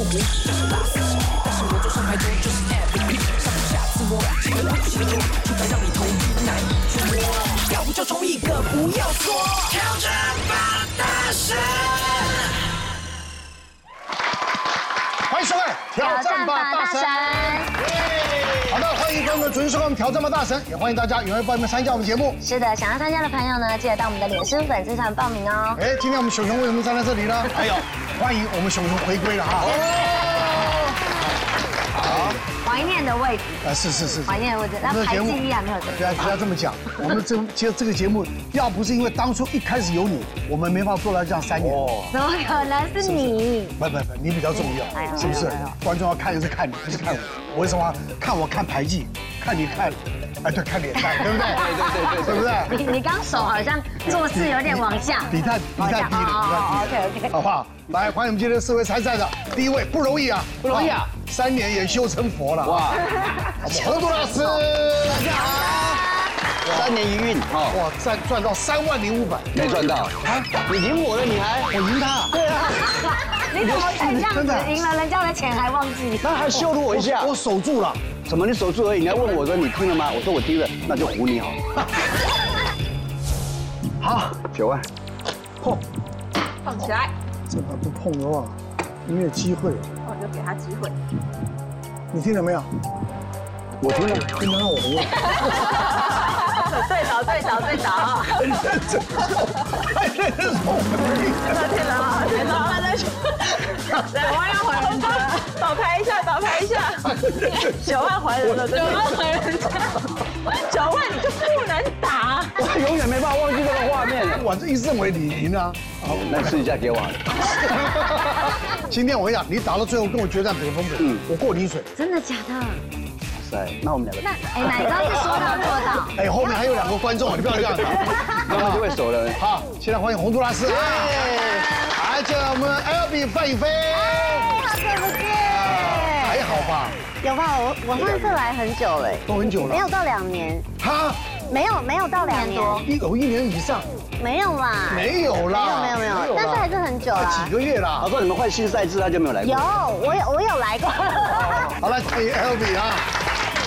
痛苦，像是大死期。但是我做上还多就是 MVP，上不下次我，几个不起的错，就该让你头晕难琢磨。要不就冲一个，不要说挑战吧，大神。挑战吧大神》。好的，欢迎观众们准时收看我们《挑战吧大神》，也欢迎大家踊跃报名参加我们节目。是的，想要参加的朋友呢，记得到我们的脸书粉丝团报名哦。哎，今天我们熊熊为什么站在这里呢？哎呦，欢迎我们熊熊回归了哈！怀念的位置，啊，是是是，怀念的位置，那排记依然没有不要不要这么讲，我们这其实这个节目要不是因为当初一开始有你，我们没法做到这样三年。怎么可能？是你？不不不，你比较重要，是不是？观众要看就是看你，不是看我。我为什么？看我看排技，看你看，哎对，看脸蛋，对不对？对对对对，对。不对？你你刚手好像做事有点往下，比太底太低了，OK OK，好不好？来，欢迎我们今天四位参赛的，第一位不容易啊，不容易啊，三年也修成佛了，哇！洪都拉斯，大家好，三年一运，哇，赚赚到三万零五百，没赚到啊？你赢我了，你还我赢他？对啊，你怎么敢这样子？赢了人家的钱还忘记？那还羞辱我一下？我守住了，怎么你守住而已？你还问我说你听了吗？我说我听了，那就唬你好。好，九万，碰，放起来。这把不碰的话，没有机会。那我就给他机会。你听了没有？我听了，听到我的问。对倒对倒对倒。很认真，太认真了。听了啊，听了啊，来，九万要还人家，倒牌一下，倒牌一下。九万还人了，九万还人家。九万你就不能打。我永远没办法忘记这个画面。我这一认为你赢啊。好，来试一下给我。今天我跟你讲，你打到最后跟我决战北风北，嗯，我过你水。真的假的？哇塞，那我们两个。那哎，哪一个是说到做到？哎，后面还有两个观众，你不要这样子，那我就会熟了。好，现在欢迎洪都拉斯。哎，来，接我们 L B 范宇飞。好久不见。还好吧？有吧？我我上次来很久了。都很久了。没有到两年。哈？没有没有到两年。一有一年以上。没有啦，没有啦，没有没有没有，但是还是很久啦，几个月啦。我说你们换新赛制，他就没有来过。有，我有我有来过。好了，欢迎 L B 啊，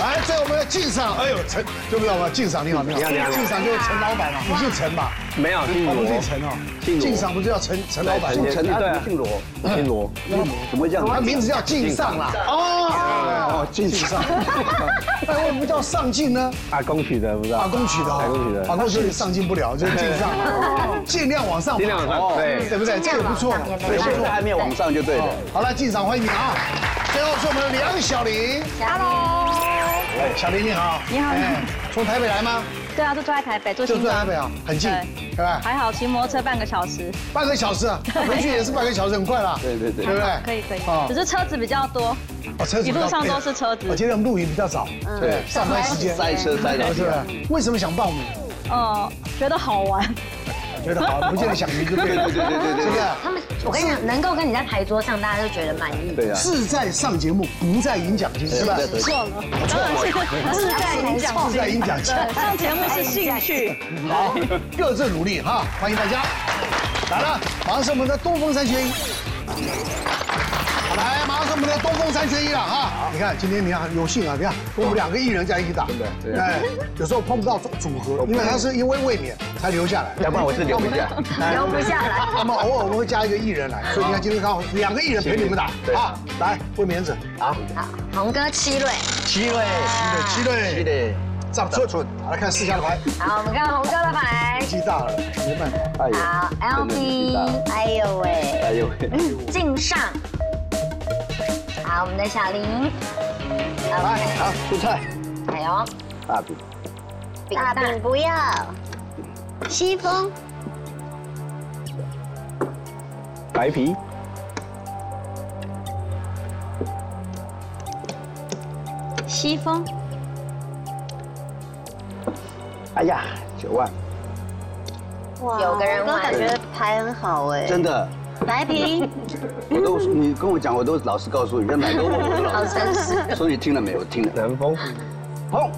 来，在我们的敬上，哎呦陈，就不知道吗？敬上你好，你好，敬上就是陈老板嘛，你姓陈吧？没有，姓罗。不姓陈哦，敬上不是叫陈陈老板？姓陈对，姓罗，姓罗，怎么会这样？他名字叫敬上啦。哦，敬上。那为什么叫上进呢？阿公取的，不知道。阿公取的，阿公取的。阿公取上进不了，就是敬上，尽量往上，尽量往上，对，对不对？这个不错，对，现在还没有往上就对了。好了，敬上欢迎你啊！最后是我们的梁小玲，Hello，哎，小林你好，你好，从台北来吗？对啊，就住在台北，就住在台北啊，很近，对吧？还好，骑摩托车半个小时，半个小时啊，回去也是半个小时，很快啦。对对对，对不对？可以可以，只是车子比较多，哦，车子一路上都是车子。我今天我们录影比较早，对，上班时间塞车塞到是不是？为什么想报名？哦，觉得好玩。觉得好，不见得想赢，对对对对对对，是不是？他们，我跟你讲，能够跟你在牌桌上，大家都觉得满意。对啊，志在上节目，不在赢奖金，是吧？错了，当然是志在赢奖金，志在赢奖金。上节目是兴趣。好，各自努力哈，欢迎大家。来了，马上是我们的东风三来，马上是我们的东风三缺一了哈！你看，今天你看有幸啊，你看我们两个艺人在一起打，对不，对。有时候碰不到组组合，因为他是因为卫冕才留下来，要不然我是留不下，留不下来。那么偶尔我们会加一个艺人来，所以你看今天刚好两个艺人陪你们打啊！来，卫冕者，好，好，红哥七瑞，七瑞，七瑞，七瑞，张春春，来看四下的牌。好，我们看红哥的牌，年纪大了，没办法。好，L B，哎呦喂，哎呦喂，敬上。好，我们的小林。来，好，出菜。还有大饼。大饼不要。西风。白皮。西风。哎呀，九万。哇，有个人我感觉牌很好哎。真的。白皮，我都你跟我讲，我都老实告诉你，哪个问我都老实。所以你听了没有？听了。南风，碰。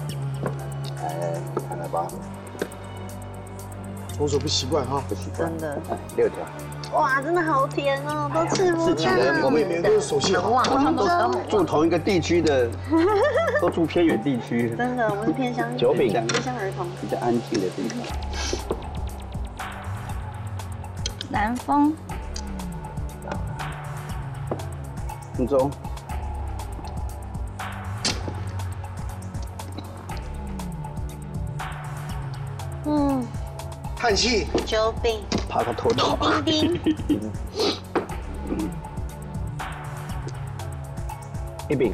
哎，看来吧。我手不习惯哈，不习惯。真的。六条。哇，真的好甜哦，都吃不自己人，我我们们每都是手气好。通常都住同一个地区的，都住偏远地区，真的，我们是偏乡九饼偏乡儿童。比较安静的地方。南风苏州，嗯，叹气，九饼，爬个头头。丁丁，一饼，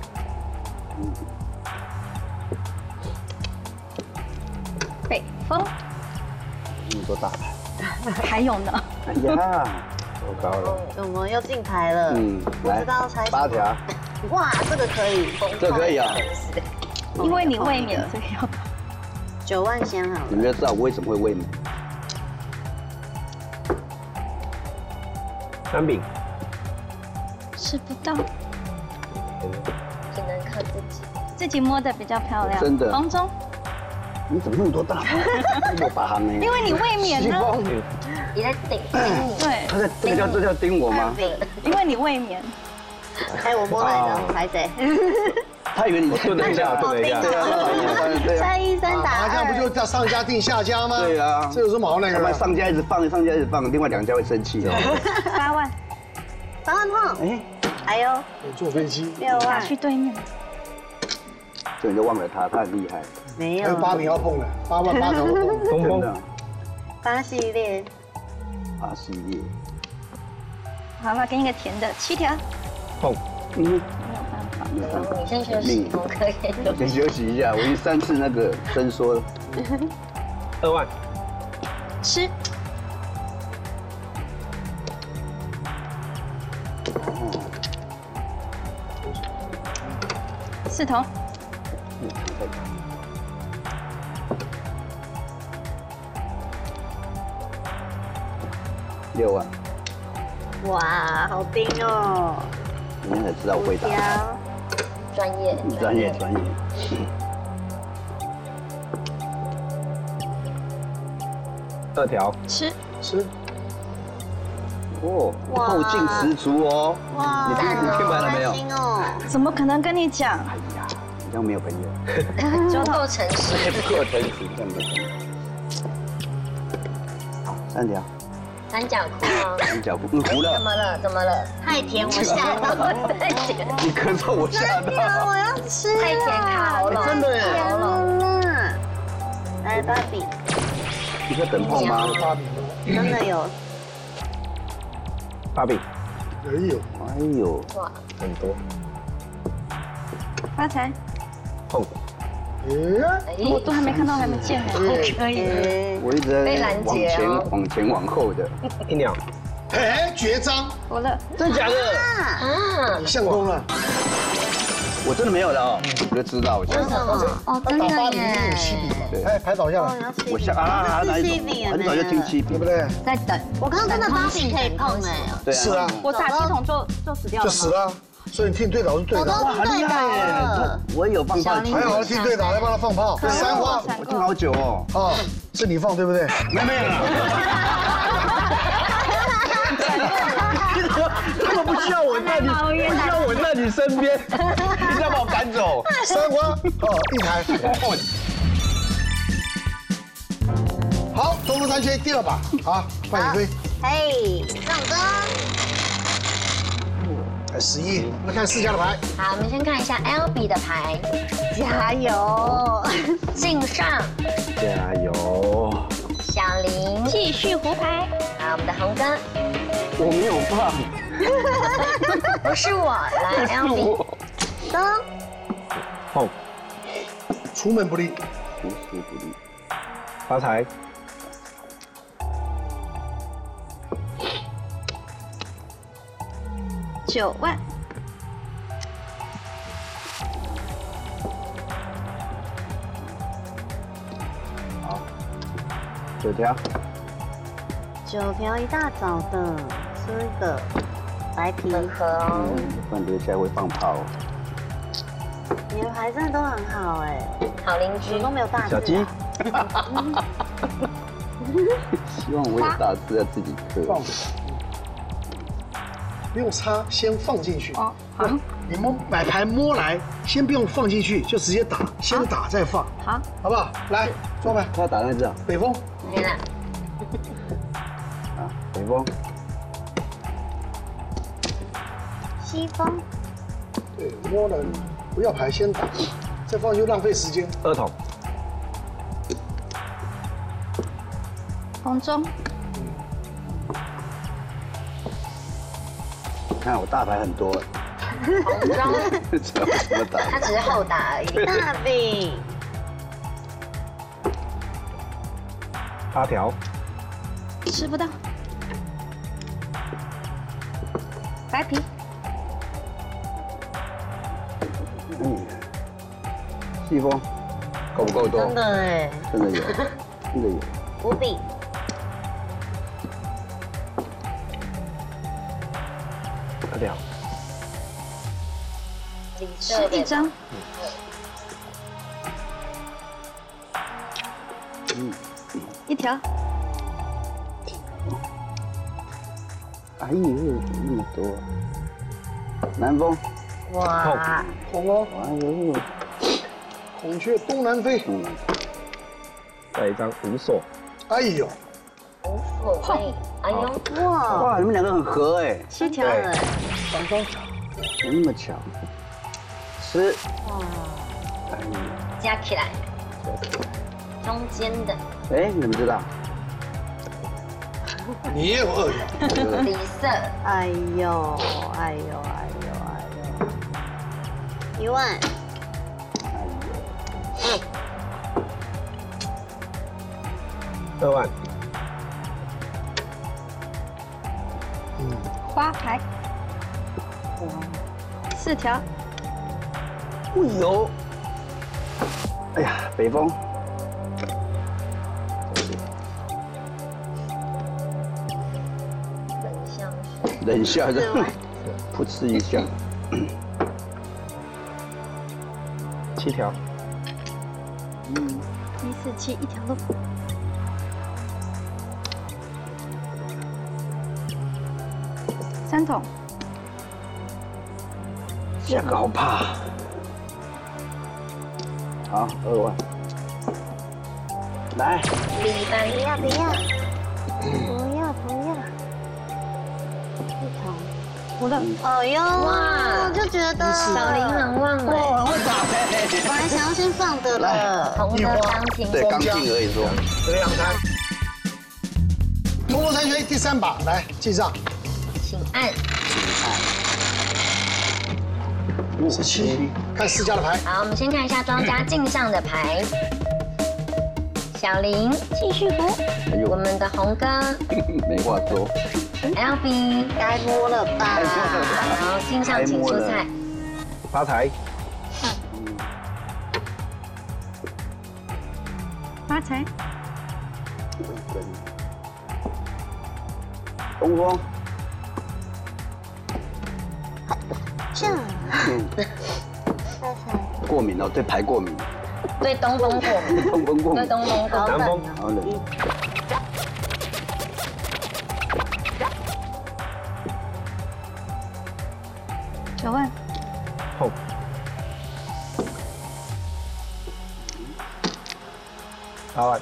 北风那么多大牌，还有呢，哎呀，糟糕了。我们又进牌了。嗯，不知道猜八条，哇，这个可以，这可以啊。因为你未免，所以要九万先好了。你们要知道我为什么会未免，三饼，吃不到，只能靠自己。自己摸的比较漂亮。真的黄忠，你怎么那么多大牌？我把行呢？因为你未免呢，你在顶顶你。对，他在这个叫这叫盯我吗？因为你未免，哎，我摸来哦的，拍谁？他以为你顿了一下，顿了一下，三一三打麻将不就。叫上家定下家吗？对啊这有什么好那个？上家一直放，上家一直放，另外两家会生气哦。八万八万碰，哎，哎呦坐飞机，六万，去对面，这你就忘了他，他很厉害，没有还有八饼要碰的，八万八条都碰。东 风真的。八系列，啊，系列，好了，给你个甜的，七条，哦，嗯，没有办法，没有办法你先休息，我可以。先休息一下，我已经三次那个伸缩了。二万，吃。四筒，六万，哇，好冰哦！你才知道我会打。条，专业，专业专业。二条，吃吃，哦，哇后劲十足哦。哇，你听你听完了没有哦，怎么可能跟你讲？哎呀，你这样没有朋友，就够诚实。过诚实，这样没有朋友。好，三条，三角裤哦。三角不糊了，怎么了？怎么了？太甜，我吓到了。太甜，你咳嗽我吓到。我要吃。太甜卡喉咙。真的耶甜了啦。来，芭比，你在等碰吗？芭比真的有八饼，都也有。哎呦，哇很多，发财，碰，哎，我都还没看到，还没见呢，可以。诶我一直在被拦往前往前往后的，一鸟，哎，绝招，我了，真的假的？啊，你相公了。我真的没有了哦，我就知道，我为什么？哦，他打八饼一定有七饼嘛？对哎，牌倒下哦，了，你要七我下啊哪一种？很早就听七饼对不，对？在等，我刚刚真的八饼可以碰哎，对是啊，我打七筒就就死掉了？就死了。所以你听队长是对的，哇，很厉害耶！我也有放炮，还好听队长，来帮他放炮。三花我听好久哦，哦，是你放对不对？没没有了。他们不需要我在你，不需要我在你身边，你要把我赶走。三花哦，一台。好，东风三圈第二把，好，换你飞。嘿，上钟。哎，十一，我们看四家的牌。好，我们先看一下 L B 的牌，加油，敬上，加油！小林，继续胡牌，好，我们的红哥，我没有放，不是我，来 L B，灯，碰，出门不利，无时不利。发财，九万，九条，九条一大早的吃一个白皮，嗯，不然留下来会放炮。你的牌真的都很好哎，好邻居。都没有大小鸡。希望我有大字要自己刻。不用擦，先放进去。哦好。不你摸买牌摸来，先不用放进去，就直接打，先打再放，好，好不好？来，抓牌，他打哪只啊，北风，没了，啊，北风，西风，对，摸了不要牌，先打，再放就浪费时间。二筒，红中，看我大牌很多，红中，知道怎么打？他只是厚打而已。大饼，八条，吃不到。白皮，嗯，西风够不够多真？的哎，真的有，真的有。五饼，李色的一张，嗯，一条，哎呦，那么多。南风，哇，红哦，哎呦，孔雀东南飞。嗯，再一张无锁，哎呦，无所谓。哎呦，哇，哇，你们两个很合哎，七条。了，刚刚怎么那么巧？吃，哇，哎呦，加起来，中间的。哎，你怎么知道？你也有二条，李色，哎呦，哎呦，哎呦，哎呦，一万，哎呦，二万，花牌，四条，哎呦，哎呀，北风，冷笑的四万，噗嗤一下，七条，嗯一四七一条路，三筒，下个好怕。好，二万，来，不要不要，不要不要，一桶，五了，哦哟，哇。我就觉得小林很旺哎，我，会打哎！本来想要先放的了，红的钢琴，对，钢琴而已说，两台。通过三圈第三把，来记账，请按。十七，看四家的牌，好，我们先看一下庄家镜上的牌。小林继续胡，哎呦，我们的红哥。没话说，L B，该摸了吧？好，镜上请出菜。发财，发财，东风，这过敏哦，对牌过敏，对东风过敏，东风过对敏，东风过敏。南风，好冷，九万，碰，八万，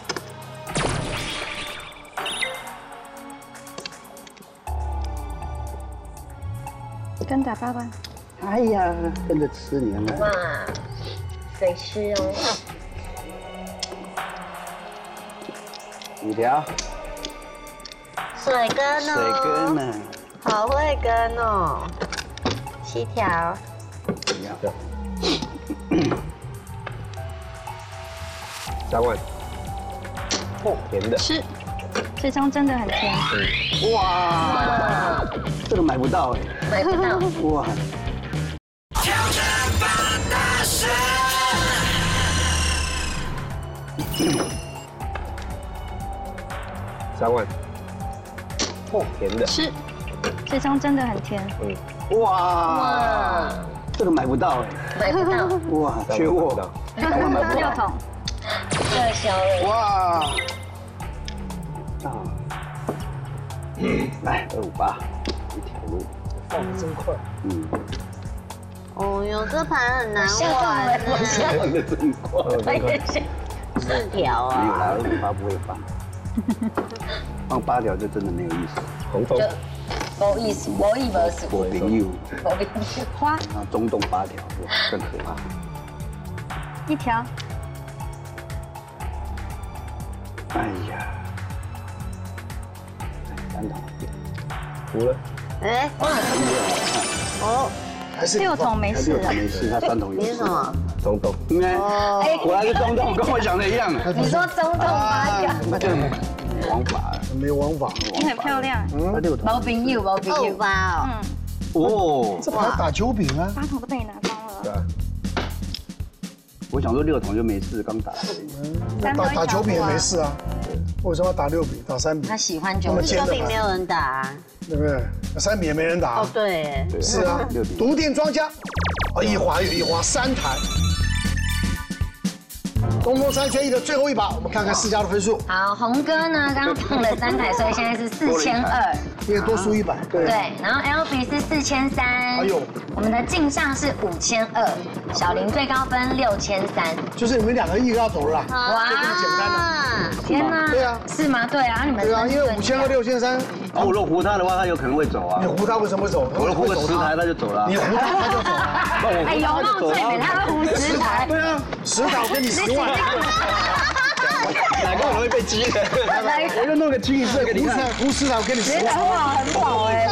跟打八万，哎呀，跟着吃你看看，哇，水师哦，五条，水根水哦，根呢？好会跟哦，七条，一样，三万，哦，甜的，吃，这张真的很甜，哇，这个买不到哎，买不到。哇，三万，哦，甜的，吃，这张真的很甜，嗯，哇，哇，这个买不到哎，买不到，哇，三缺货，六桶，热销了。哇，啊，来二五八，一条路，放的真快。嗯，哦哟，这盘很难玩了我呢，吓放的真快。四条没有啦啊，，二五八不会放，放八条就真的没有意思。红豆，不意思，不意思，我朋友，不意思。花。那中洞八条哇更可怕。一条，哎呀，三筒，胡了，哎，哦，还是六桶没事六筒没事，他三筒有事你是什。么？中洞，应该哦，果然是中洞，跟我想的一样。你说中洞八条，那就是王法，没王法，你很漂亮。嗯六筒。毛朋友，毛朋二友。八哦，嗯，哦，这牌打九饼啊，八桶都被你拿光了。对啊，我想说六桶就没事，刚打。打打九饼也条没事啊，为什么要打六比？打三比他，喜欢九那么饼。尖的牌，九比没有人打啊，对不对？三比也没人打哦，对，是啊。独店庄家，哦，一滑又一滑，三台。东风三缺一的最后一把，我们看看四家的分数，好，红哥呢刚刚碰了三台，所以现在是四千二。因为多输一百。对对，然后 L B 是四千三。哎呦，我们的镜上是五千二，小林最高分六千三。就是你们两个一个要走了啦。哇，这么简单啊，天哪！对啊是吗？对啊，你们对啊，因为五千二六千三，啊，我如果胡他的话，他有可能会走啊你。胡他为什么会走？我如果胡个十台，他就走了。你胡他他就走了。那我哎，有梦最美，他会胡十台。对啊，十台我给 你十万，哪个容易被激的？我就弄个清一色给你看胡十台。胡十台我给你十万，哇，很好哎。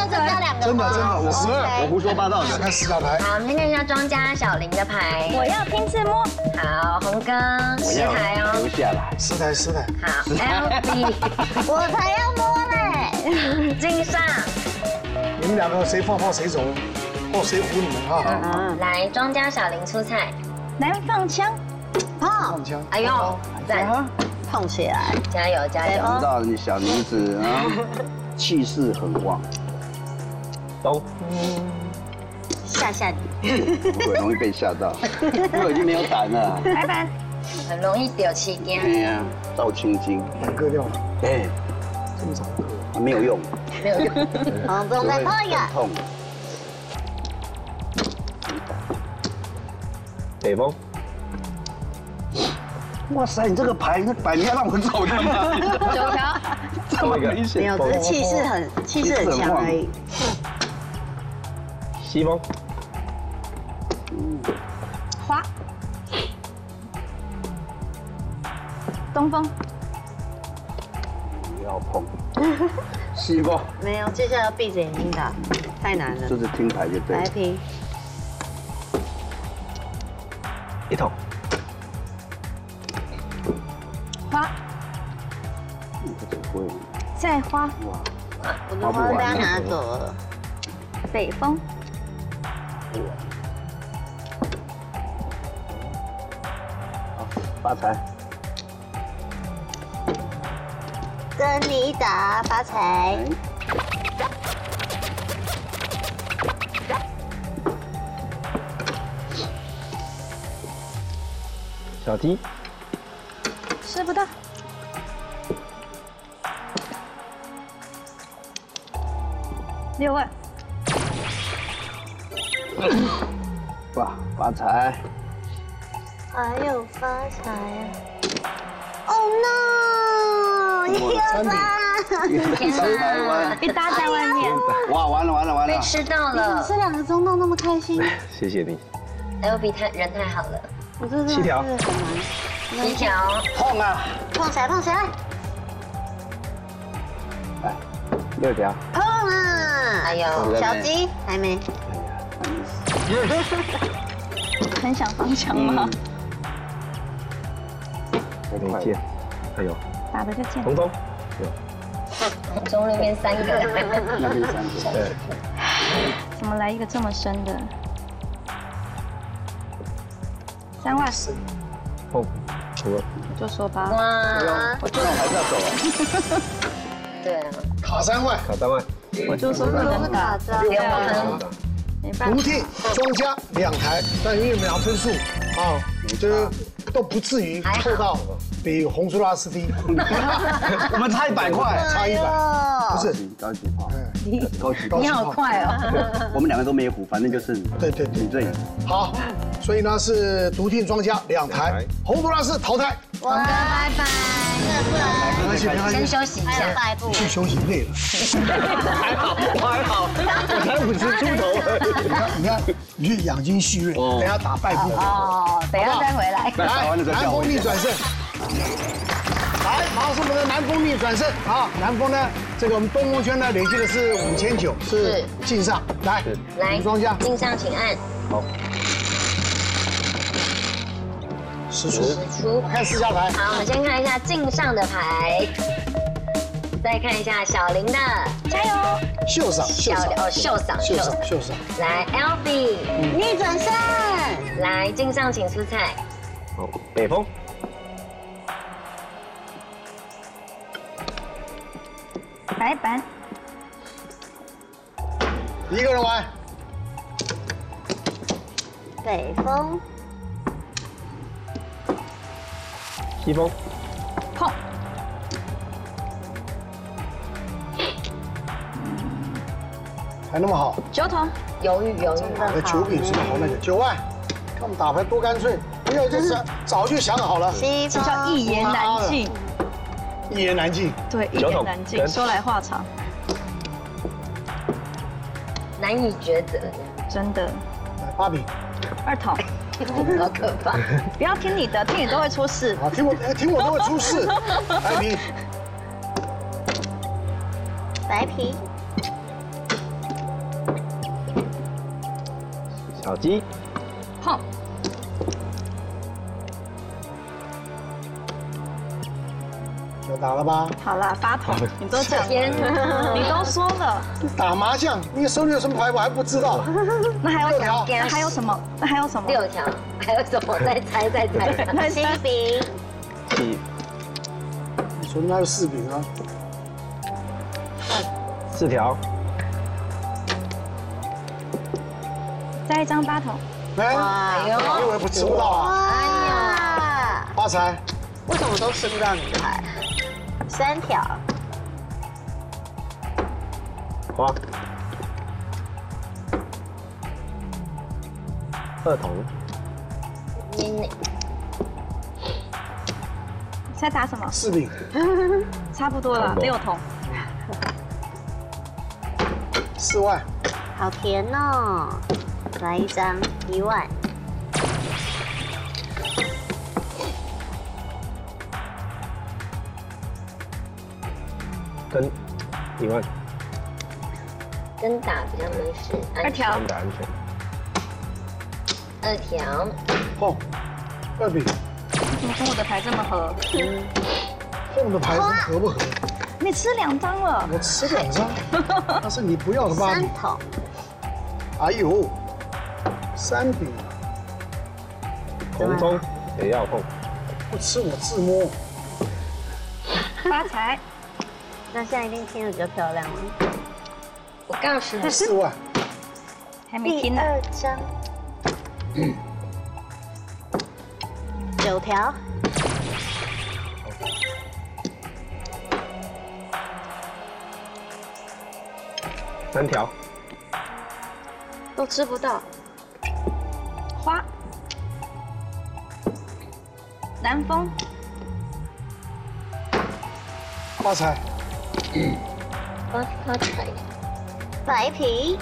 真的真的，我十二我。胡说八道的。看四家牌，好，我们先看一下庄家小林的牌。我要拼字摸。好，红哥十台留哦。下来。十台十台，好，L B 我才要摸嘞，镜上。你们两个谁放炮谁走，或谁唬你们啊？来，庄家小林出菜。来放枪，碰放枪，哎呦，赞，碰起来，加油加油！知道你小女子啊，气势很旺，东，下下底，不会容易被吓到，因 为我已经没有胆了。拜拜。很容易掉气筋。对，呀，赵青金，把割掉了，哎，这么早割，没有用，没有用。好，不用再痛一个，痛。北风，哇塞，你这个牌，那摆明要让我走的嘛？九条，这么明没显有，，只是气势很气势很强而已。西风，花。东风，不要碰。西风，没有，接下来要闭着眼睛打，太难了。就。是听牌就对了。来。平，一桶，花，再花，我的花被他拿走了。北风，发财，跟你打发财。哎，小鸡，吃不到。六万，哇，发财，还有发财啊！Oh no！一个八，三台湾，一搭在外面。哇，完了完了完了，被吃到了。这两个中洞那么开心，谢谢你，L B 太人太好了，七条。是很难。一条，碰啊，碰起来，碰起来，来，六条，碰啊！哎呦，小鸡还没，很想放枪吗？没见，还有。打的就见。红东，中那边三个，那边三个，对，怎么来一个这么深的？三万，碰，除了。我就说吧。哇，我就还是要走啊，对啊，卡三万，卡三万，我就说不能打，六分，没办法。独替庄家两台，但因为你们俩分数啊，就是都不至于扣到比红苏拉斯低，我们差一百块，差一百，不是，高级炮，哎，高兴。你好快哦！我们两个都没胡，反正就是对对对你这样。好，所以呢是独听庄家两台，红苏拉斯淘汰。王哥拜拜，没关系没关系先，休息一下。下一步去休息累了。还好，我还好，我才五十出头。你看你看，你去养精蓄锐，等下打败部。哦，等下再回来。那打完了再南风叫我。逆转胜。来，马上是我们的南风逆转胜啊！南风呢，这个我们东风圈呢累计的是五千九，是进上。来，来，武庄家镜上请按好，实出，出。看四下牌。好，我们先看一下镜上的牌，再看一下小林的，加油！秀赏，秀赏，哦秀赏秀赏，秀赏。来，Alfie 逆转胜，来镜上请出菜。好，北风，白板，一个人玩，北风，西风，碰，还那么好，九筒，犹豫犹豫，那九饼是个好？那个九万，看我们打牌多干脆，没有就是早就想好了，西这叫风，一言难尽。一言难尽。对，一言难尽，说来话长，难以抉择，真的。来八饼，二筒，好可怕。不要听你的，听你都会出事。啊，听我哎听我都会出事。白皮白皮，小鸡，打了吧？好了，八筒，你都讲了，你都说了，打麻将，你手里有什么牌我还不知道。那还有六条那还有什么？那还有什么？六条，还有什么？再猜再猜。西饼，七你手里哪有四饼啊？四条，再一张八筒，哎，呦，你以为不吃不到啊？哎呀，发财，为什么都吃不到你的牌？三条，花，二筒，你在打什么？四饼，差不多了，六筒，四万，好甜哦！来一张一万，跟一万，跟打比较没事。二条跟打安全。二条，碰，二饼，怎么跟我的牌这么合？嗯碰的牌子合不合？你吃两张了，我吃两张，但是你不要的八饼。三筒，哎呦，三饼，红中也要碰，不吃我自摸。发财，那现在一定听得比较漂亮了。我告诉你，四万，第还没听呢。二张，九条，三条，都吃不到。花，南风，发财，发发财，白皮，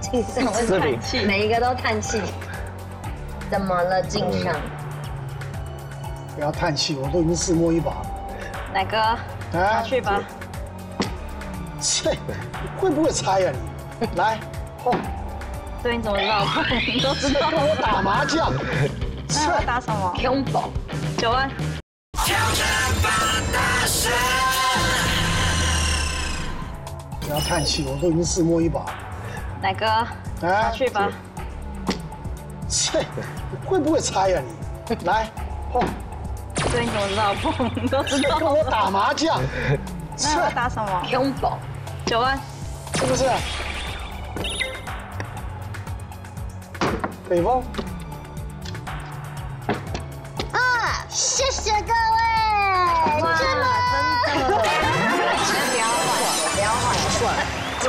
镜上为什么四饼，每一个都叹气？怎么了，镜上？不要叹气，我都已经自摸一把了。奶哥，哎拿去吧。切，会不会猜呀你？来，对，你怎么知道？你都知道。跟我打麻将。那要打什么？胸宝，九万，不要叹气，我都已经自摸一把了。奶哥，拿哎，去吧。切，你会不会猜呀你？来，碰，这，你怎么知道？你都知道。跟我打麻将。那要打什么？胸宝，九万，是不是？北风，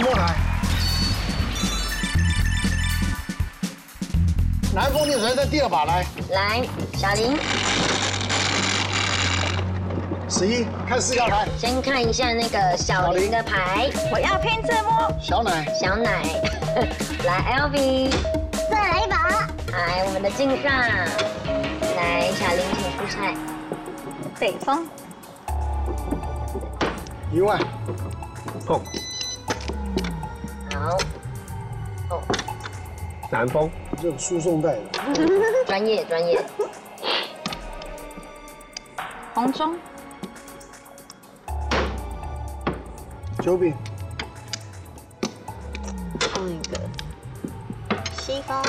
过来？南风你有谁在第二把来。来小林。十一看四下牌。先看一下那个小林的牌。我要拼字摸小奶。小奶。来 lv 再来一把。来我们的镜上来小林请出菜。北风。一万。go 南方。这种输送带的，专 业专业，红中，九饼，放一个。西方，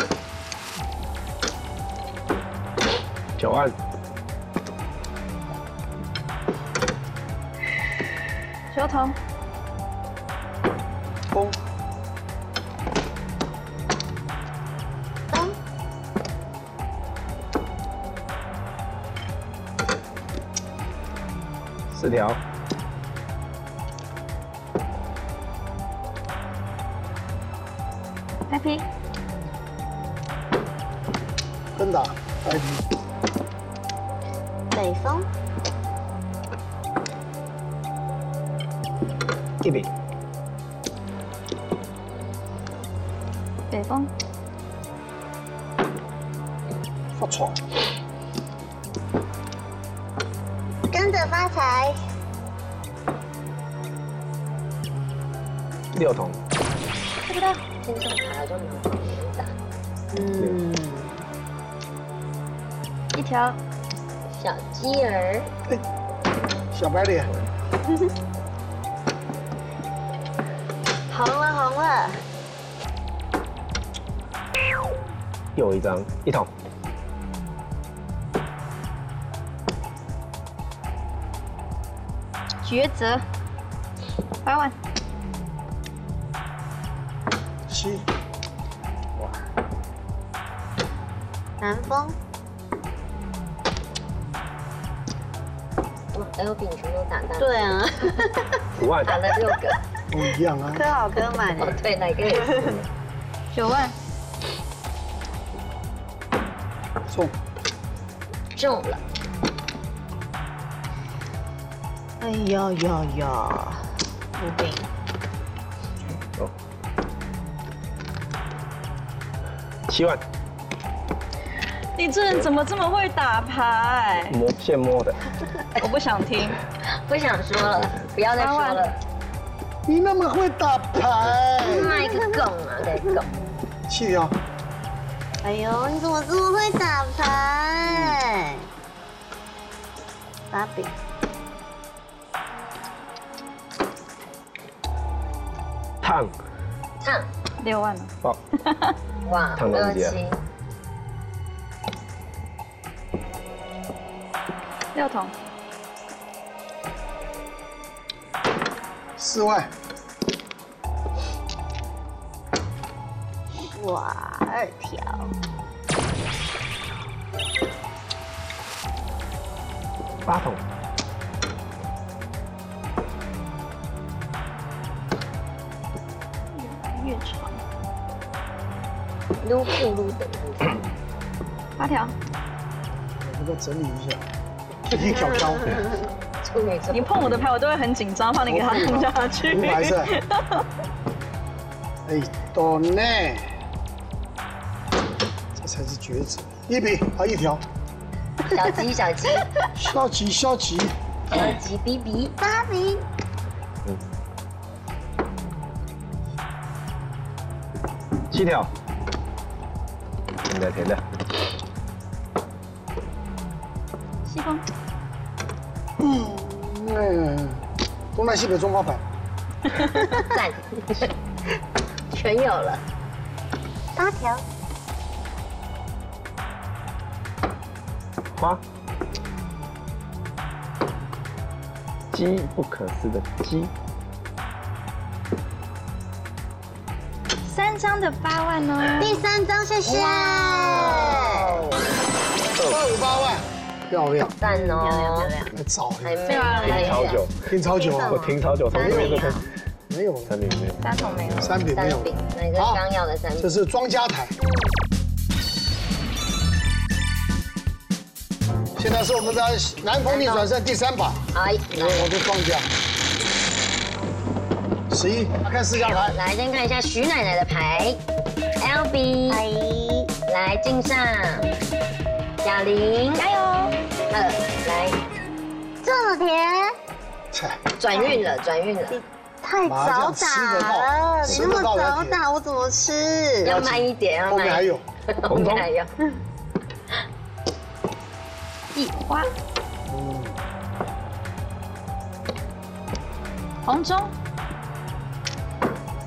九按球童，条开劈，跟打，白皮，北风，一笔北风，发闯，发财，六桶。看不到，镜上。牌就蛮好的，嗯，一条，小鸡儿，小白脸，红了红了，又一张一筒抉择，八万，七，南风，哇，L B 全都打到，对啊，五万。打了六个，不一样啊，磕好磕满哦对，哪个也是，九万，中，中了，哎呀呀呀，五饼，七万。你这人怎么这么会打牌？摸现摸的。我不想听，不想说了，不要再说了，你那么会打牌，卖个梗啊，给梗，七条，哎呦，你怎么这么会打牌？八饼，六万了，爆哇，烫东西啊二七，六桶，四万，哇，二条，八筒撸酷撸的，八条，我们再整理一下，一条。条，处女座你，碰我的牌，我都会很紧张，怕你给他碰下去。五白色，哎，多呢，这才是抉择，一笔啊，一条，小鸡小鸡消极消极，小鸡 B B，八饼，七条，甜的甜的。西风，嗯，东南西北中华牌，赞，全有了，八条，花，机不可失的机，张的八万哦。第三张，谢谢。五八万。漂亮，赞哦！漂亮，漂亮，早，停超久，停超久，我停超久，从这边都，没有，三饼没有，三饼没有，三饼没有，那个刚要的三饼，这是庄家台。现在是我们的南风逆转赛第三把，哎，我我就庄家。十一，看四家牌，来先看一下徐奶奶的牌，L B，哎，来敬上，贾玲，加油，二，来。这么甜，菜，转运了，转运了，太早打了，你那么早打，我怎么吃？要慢一点。后面还有，后面还有，一花，红中，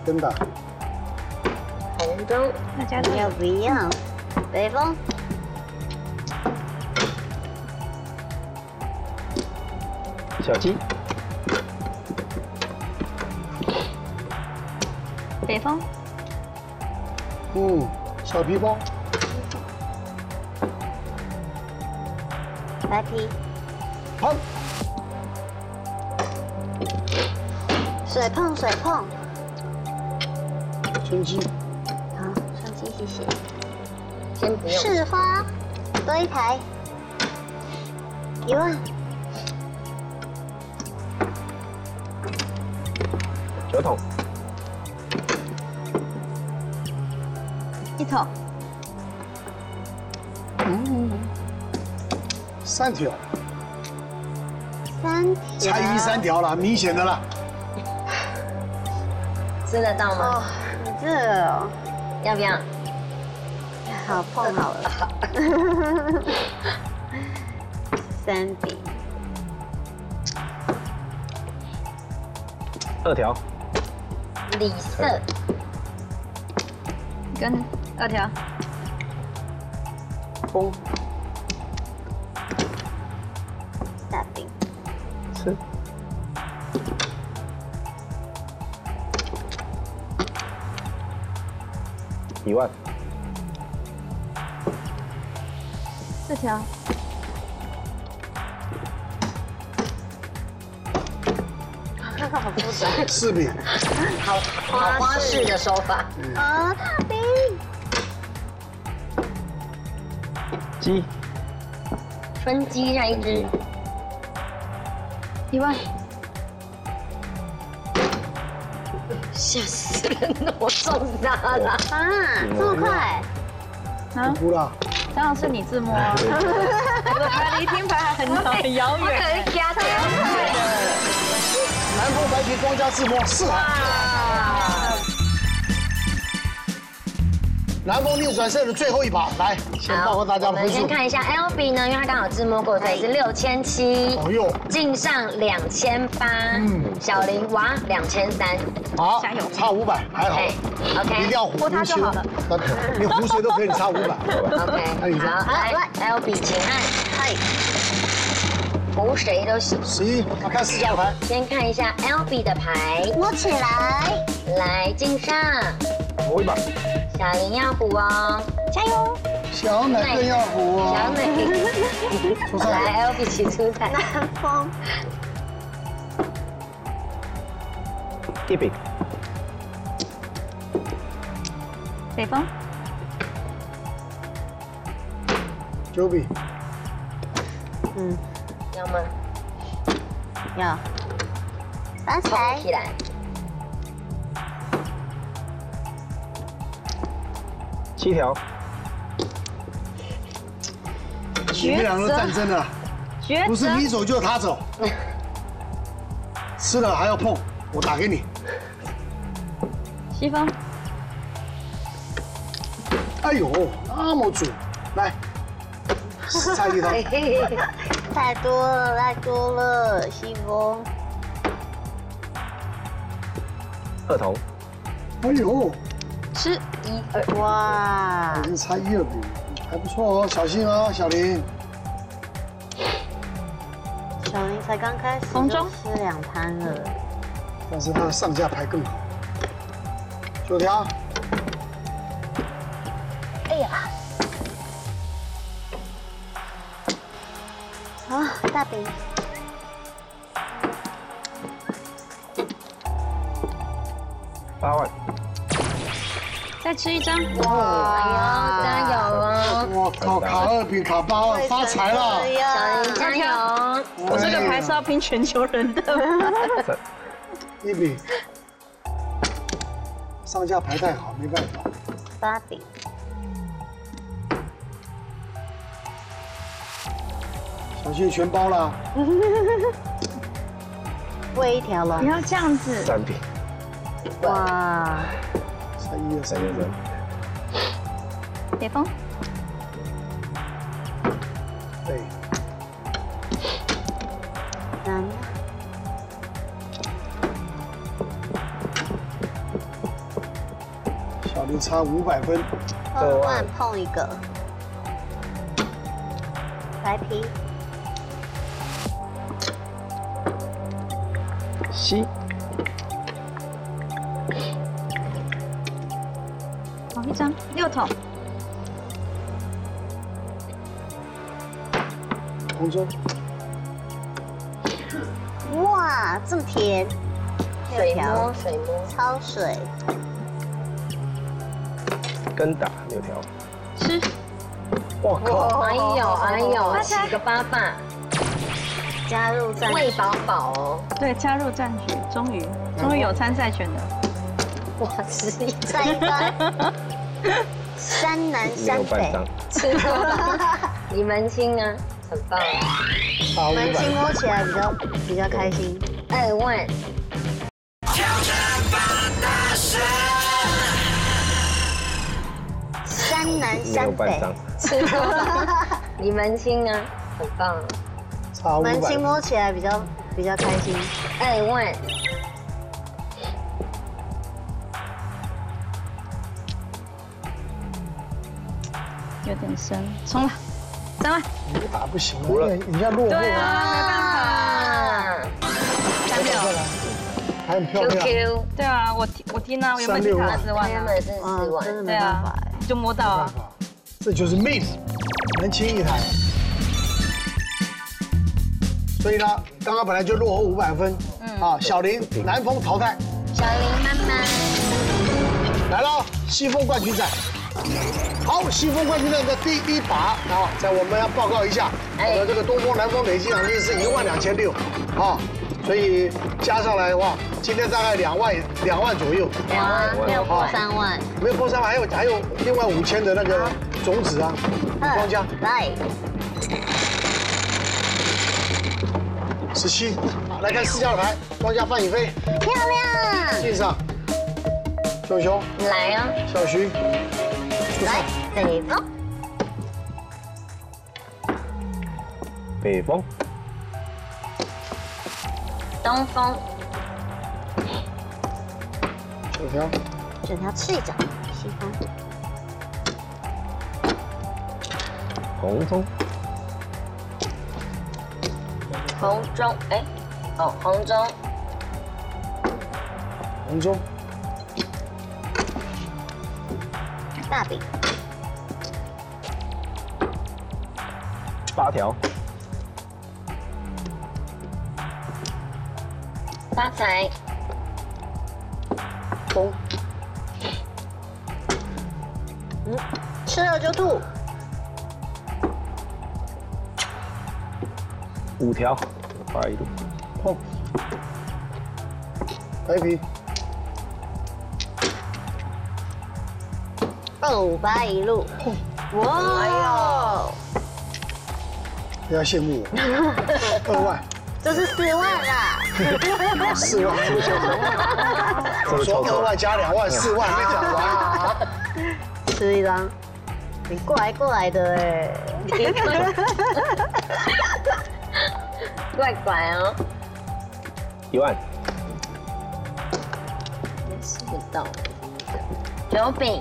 真的，红州，大家都要不一样？北风，小鸡，北风，嗯，小皮包，白皮，好，水碰水碰，好，双击谢谢。先不用，市花，多一台，一万，九桶，一桶，三条，三条，才一三条了，明显的了。吃得到吗？哦，你这个哦。要不要？好碰好了，三笔，二条，李色，跟二条，风，一万，四条，好复杂四饼，好好花式的手法，啊，大饼，鸡，分鸡下一只，一万，吓死人了，我中他了。啊，这么快，啊，哭了，张老师你自摸啊，我的牌离听牌还很很遥我可远，能加点。南风白皮庄家自摸四行，南风逆转胜的最后一把，来，先报告大家我们的分数。先看一下 L B 呢，因为他刚好自摸过，所以是六千七。哦呦，敬上两千八，嗯。小林哇两千三，好加油，差五百，还好。哎一，OK 定要拨他就好了。你胡谁都可以，你差五百。OK，好，来 L B 请按，嗨，胡谁都行。十一，我看四张牌，先看一下 L B 的牌，摸起来，来敬上，摸一把，小林要补哦，加油，小奶更要胡小哦。美，出菜，来 L B 起出彩，南风，一饼，北风，九饼，嗯，要吗？要，发冲财，起来，七条，你们两个战争了，抉择，不是你走就是他走，吃了还要碰，我打给你。西风，哎呦，那么准，来，菜一套，嘿嘿嘿，太多了，太多了，西风，二筒，哎呦，吃一二，哇。已，经差一二饼，还不错哦，小心哦，小林。小林才刚开始红中。就吃两摊了，但是他的上架牌更好。九条，哎呀，啊，大饼，吃一张。哎呦，加油啊！我靠，卡二比卡八万，发财了！加油！我这个牌是要拼全球人的。一比，上下牌太好，没办法。八比，小心全包了，喂一条龙你。要这样子。三比哇，三一二三三六三，北风，对，难。小林差五百分，二万碰一个，白皮。西张六桶，红中哇，这么甜，水六条摸水摸，超水，跟打六条，吃。我靠，哎呦哎呦，起个八爸，加入战喂饱饱哦！对，加入战局，终于，终于有参赛权了。哇，吃一再 山南山北，半张，吃多了，你门清啊，很棒，差五门百清摸起来比较比较开心。二万，山南没有山北，半张，吃多了，你门清啊，很棒，门清。摸起来比较比较开心。二万，有点深，冲了，三万。你打不行胡了了，人家落后对，啊，没办法。啊三六。还很漂亮。，QQ，对啊，我听我听啊，我原本是打四万啊原本。是四哇，真万，对啊哎。，就摸到啊。这就是命，能轻一台。所以呢，刚刚本来就落后五百分，嗯啊，小林南风淘汰，小林妈妈，来了，西风冠军战。好，西风冠军战的第一把啊，在我们要报告一下，哎。我的这个东风南风美金奖金是一万两千六，啊，所以加上来的话，今天大概两万两万左右，两万没有破三万，没有破三万，还有还有另外五千的那个种子啊，庄家。来，十七，好来看四家的牌，庄家范颖飞漂亮，进上，熊熊。来啊，小徐。出来，北风，北风东风，九条。整条赤脚，西风，红中红中，哎，哦，红中，红中大饼，八条。发财，风吃了就吐，五条，八一路碰，白皮二五八一路，哇，哎呦，不要羡慕我，二万。这是四万啦，四万，我说二万加两万四万没讲完，吃一张，你过来过来的。哎，怪怪哦，一万。吃不到，九饼，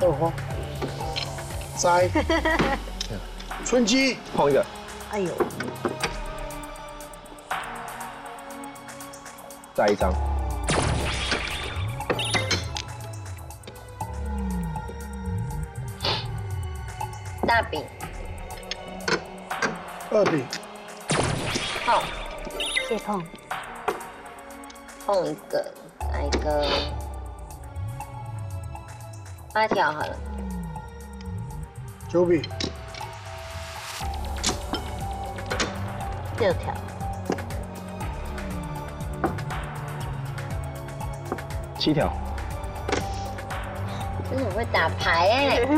二花摘春姬碰一个。哎呦，再一张，大饼，二饼。碰，谢碰，碰一个，来一个。八条好了，九笔，六条，七条，真的很会打牌哎，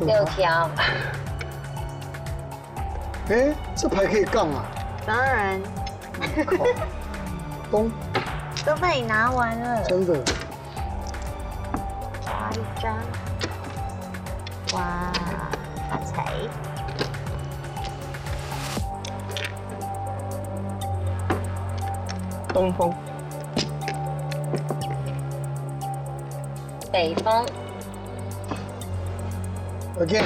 六条，哎，这牌可以杠啊！当然。靠，东，都被你拿完了，真的，抓一张，哇，发财，东风，北风，again，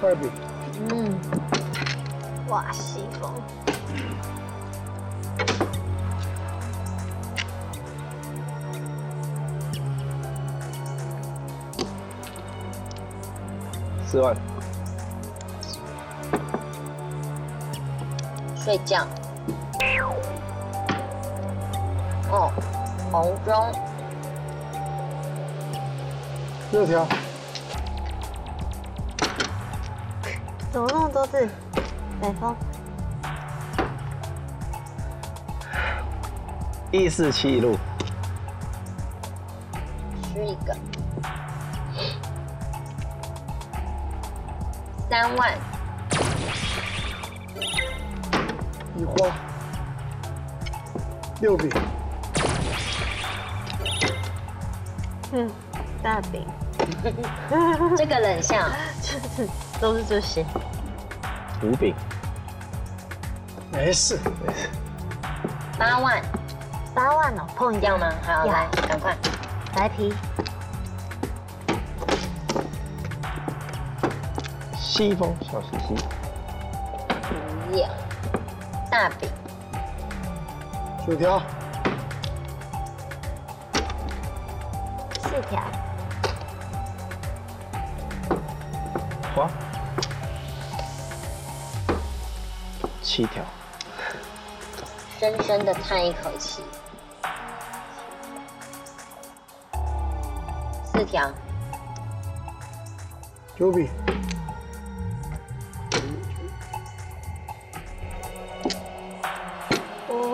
二笔，嗯，哇，西风，四万，睡觉。哦，红中，六条，怎么那么多字？北风，一四七一路，吃一个，三万，一花，六饼，嗯，大饼，这个冷笑，就 是都是这些，五饼，没事，八万，八万哦，碰一要吗？好，要。来，赶快，白皮，西风，小西西，不要，大饼，九条，四条，花，七条，深深的叹一口气，四条，九笔，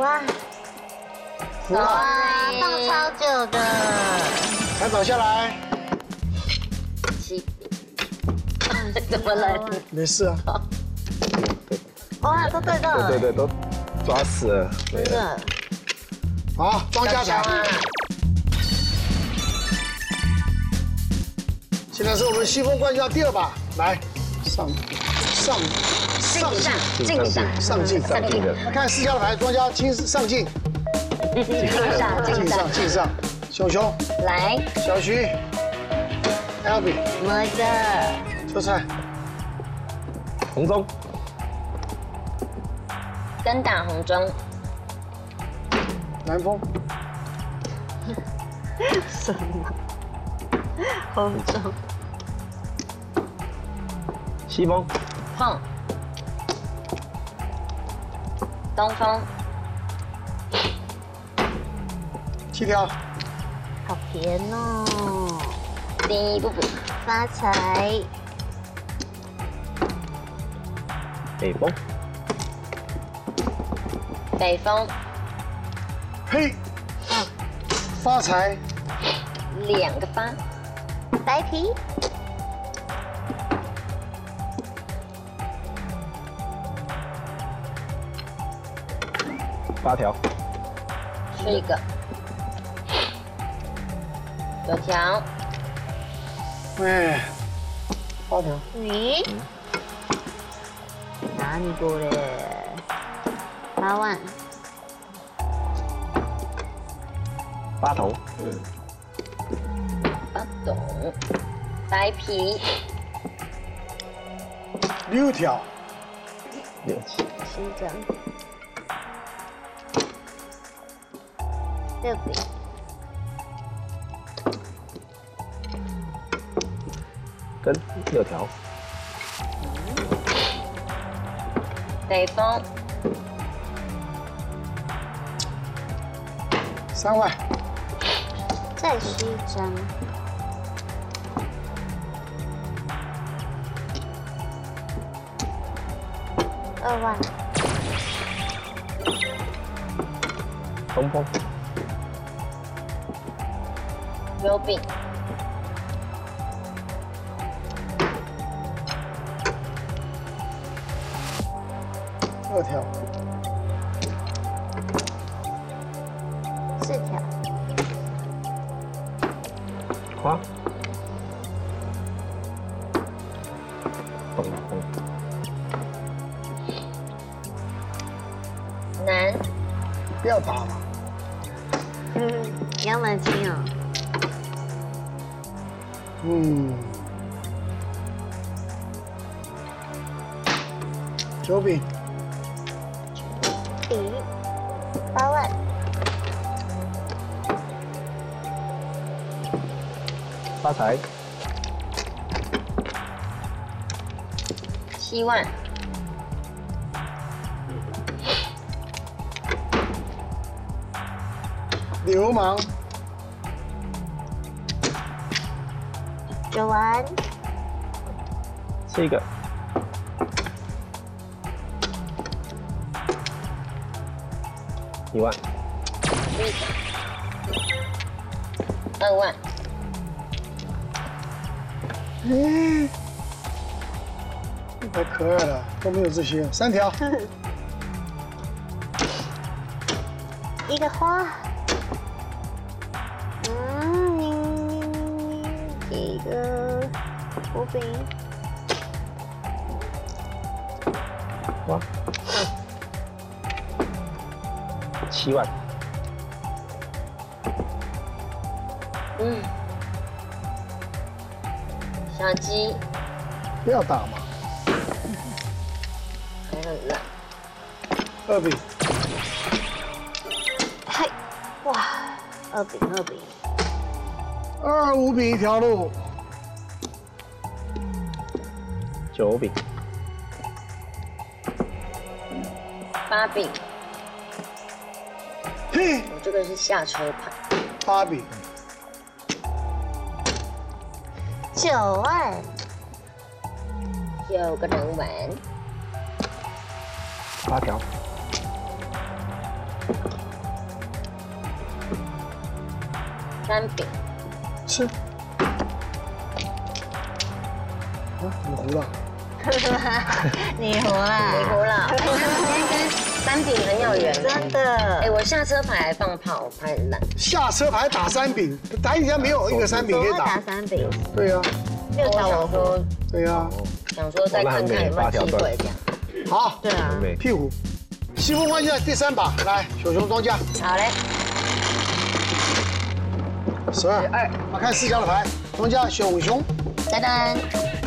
哇，哇，放超久的，盘倒下来，七，怎么了？没事啊，哇，都对到了，对对对，都抓死了，没真了，的，好，庄家小财，啊，现在是我们西风冠军第二把，来，上，上，上上进，上上进，上进的，来看四家的牌，庄家亲上进，进上进上进上，，进上，熊，来，小徐，Albie，么子，秋菜，红中，跟打红中，南风，什么？红中，西风，碰，东风，七条，好甜哦，第一步步，发财，北风，北风，嘿，发财，两个八，白皮，八条，吃一个，九条，哎，八条，你，哪里过嘞？八万，八头，八懂，白皮，六条，六七，七张，六饼，跟六条，北风，三万，再是一张。二万，东风，有饼，这个，一万，二万，嗯，太可爱了，都没有这些，三条，一个花，嗯，一个。五饼，七万，嗯，小鸡。不要打嘛，还很烂，二饼，嗨，哇，二饼二饼，二五饼一条路，九饼，八饼，是下车牌，八比，九万，有个人玩，八条，三饼，吃，啊，你糊 了，你活没啦，糊了，今天跟三饼很有缘，真的。哎，，我下车牌还放炮，我拍很烂，下车牌打三饼，打人家没有一个三饼可以打。打，三饼，对呀、我想说对呀、想说再看看有没有机会这样，好，对啊，屁股，西风换下第三把，来，熊熊庄家好嘞，十二，二，我看四家的牌，庄家熊熊，丹丹，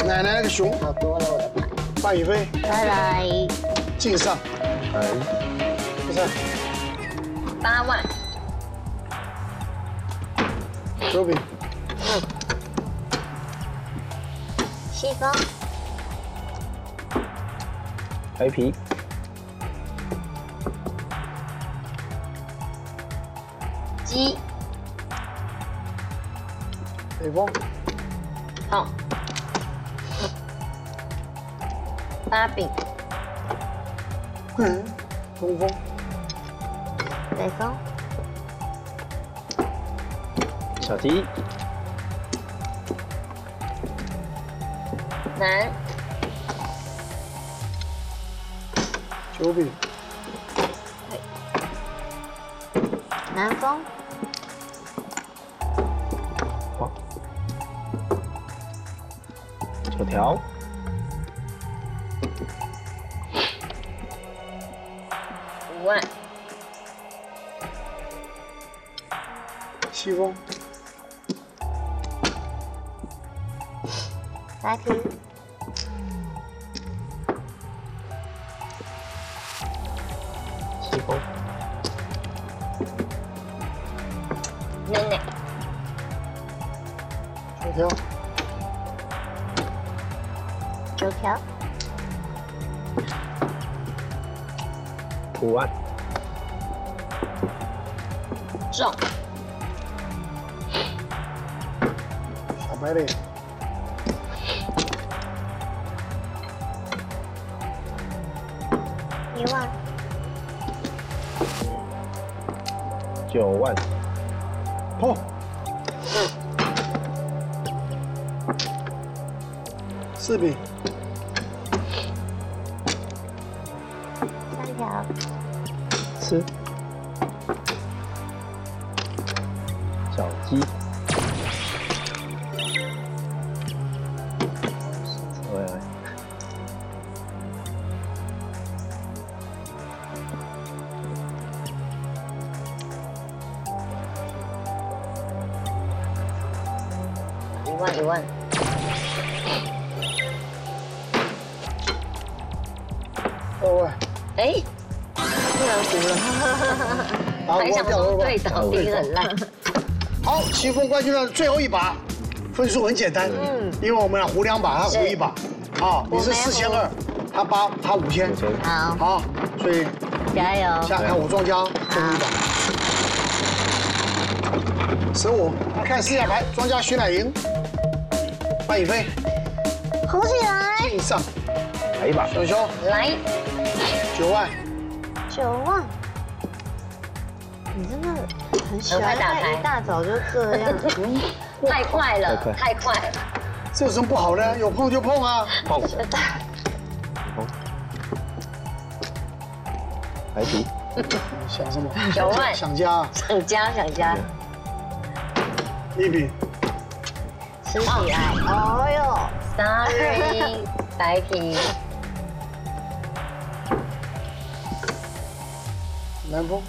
奶奶那个熊，好多了我的牌，范宇飞拜拜，敬上，哎，不是八万，九饼，西风，白皮，鸡，北风，好，八饼，嗯，东风，北风，小迪，南，九饼，南风，花，九条，九万，破，四笔，三条，吃，很烂，好，棋逢冠军的最后一把，分数很简单，嗯，因为我们俩胡两把，他胡一把，啊，你是四千二，他八，他五千，好，好，所以加油，现在看我庄家最后一把，十五，来看四下牌，庄家徐乃莹，范宇飞，红起来，敬上，来一把，熊熊来，九万，九万。很喜欢打牌一大早就这样，太快了，太太快。了，这有什么不好呢？有碰就碰啊，碰，碰，来题，想什么？九万想加啊想家想家，一笔，吃起来。哦哟，Sorry，白皮，南风，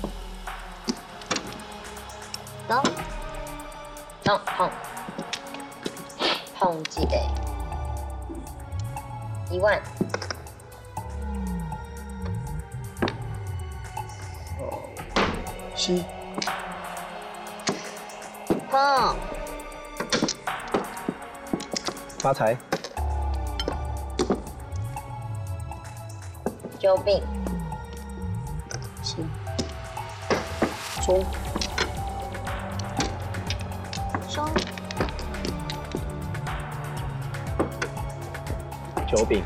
发财，九饼，西，中，中，九饼，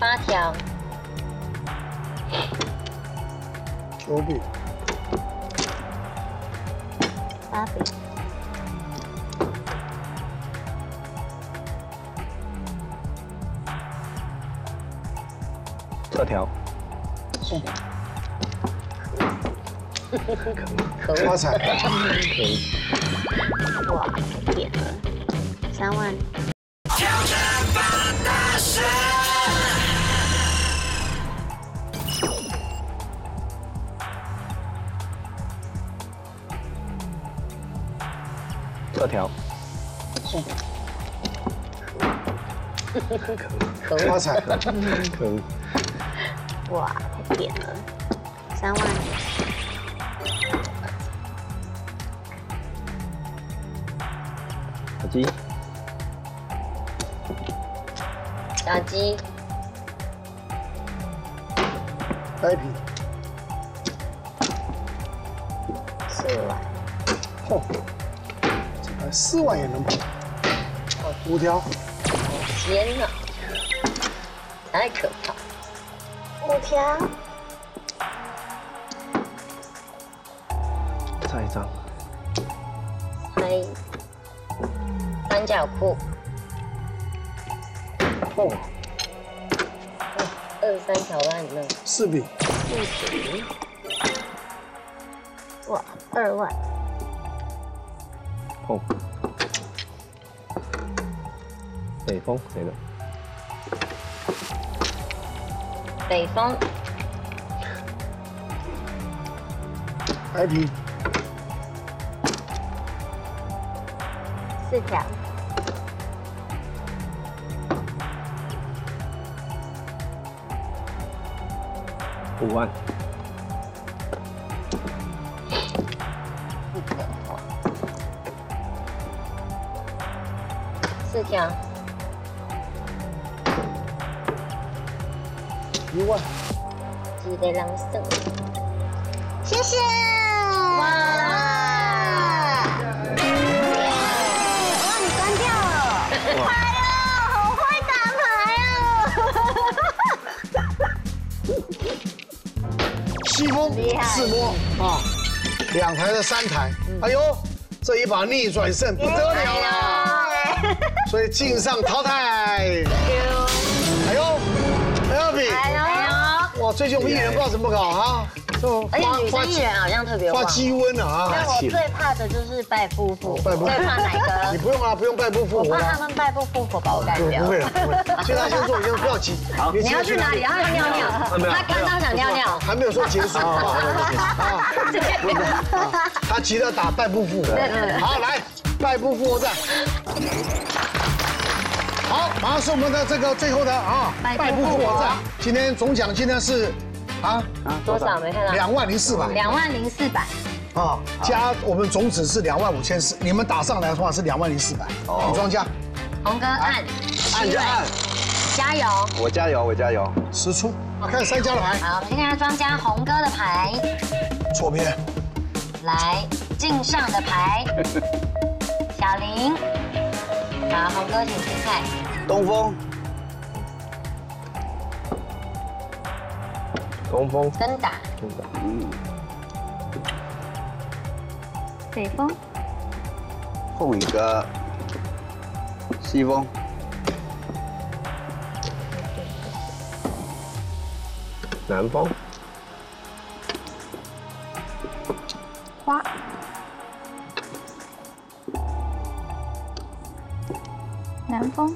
八条，九笔，二条，发财，可以，哇，点了，三万，挑战吧大神，二条，可恶，发财，可以，哇，太点了，三万，小鸡，小鸡，白皮，四万，碰，这个四万也能碰，五条，天哪，太可怕，五条，再一张，猜三角裤，碰，二十三条万呢，四笔，四笔，哇，二万，碰，北风谁的？北风，白皮，四条，五万，谢谢。哇！哇，你关掉了。哎呦，好会打牌哦！西风四摸啊，两台的三台，哎呦，这一把逆转胜不得了啦！所以敬上淘汰。最近我们艺人不知道怎么搞啊，就而且女生艺人好像特别旺。发鸡瘟啊！但我最怕的就是拜夫妇，拜不最怕哪 你？不用啊，不用拜不复我活了。怕他们拜不复活把我干掉不。会了，不会了。现在先做，先不要急。好你要去哪里？然后尿尿。他刚刚想尿尿。还没有说结束啊！啊，他急着打败不复活。好，来拜不复活战。好，马上是我们的这个最后的啊败不复活战。今天总奖金呢是啊？啊多少？没看到。两万零四百。两万零四百。啊，加我们总值是两万五千四，你们打上来的话是两万零四百。哦。庄家。红哥按，按就按，加油！我加油，我加油。实出，好看三家的牌，好，我们先看下庄家红哥的牌，左边。来镜上的牌，小林，好，红哥请出菜，东风，东风，跟打，北风，碰一个。西风，南风，花，南风，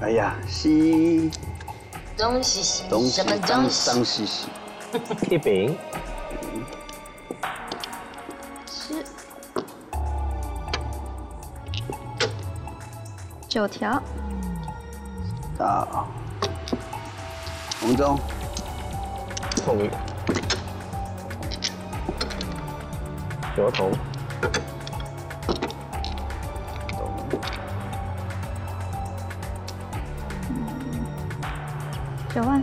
哎呀，西东西西，东西什么脏东西？脏兮兮，一饼，吃，九条，到红中，碰一个，油头，九万，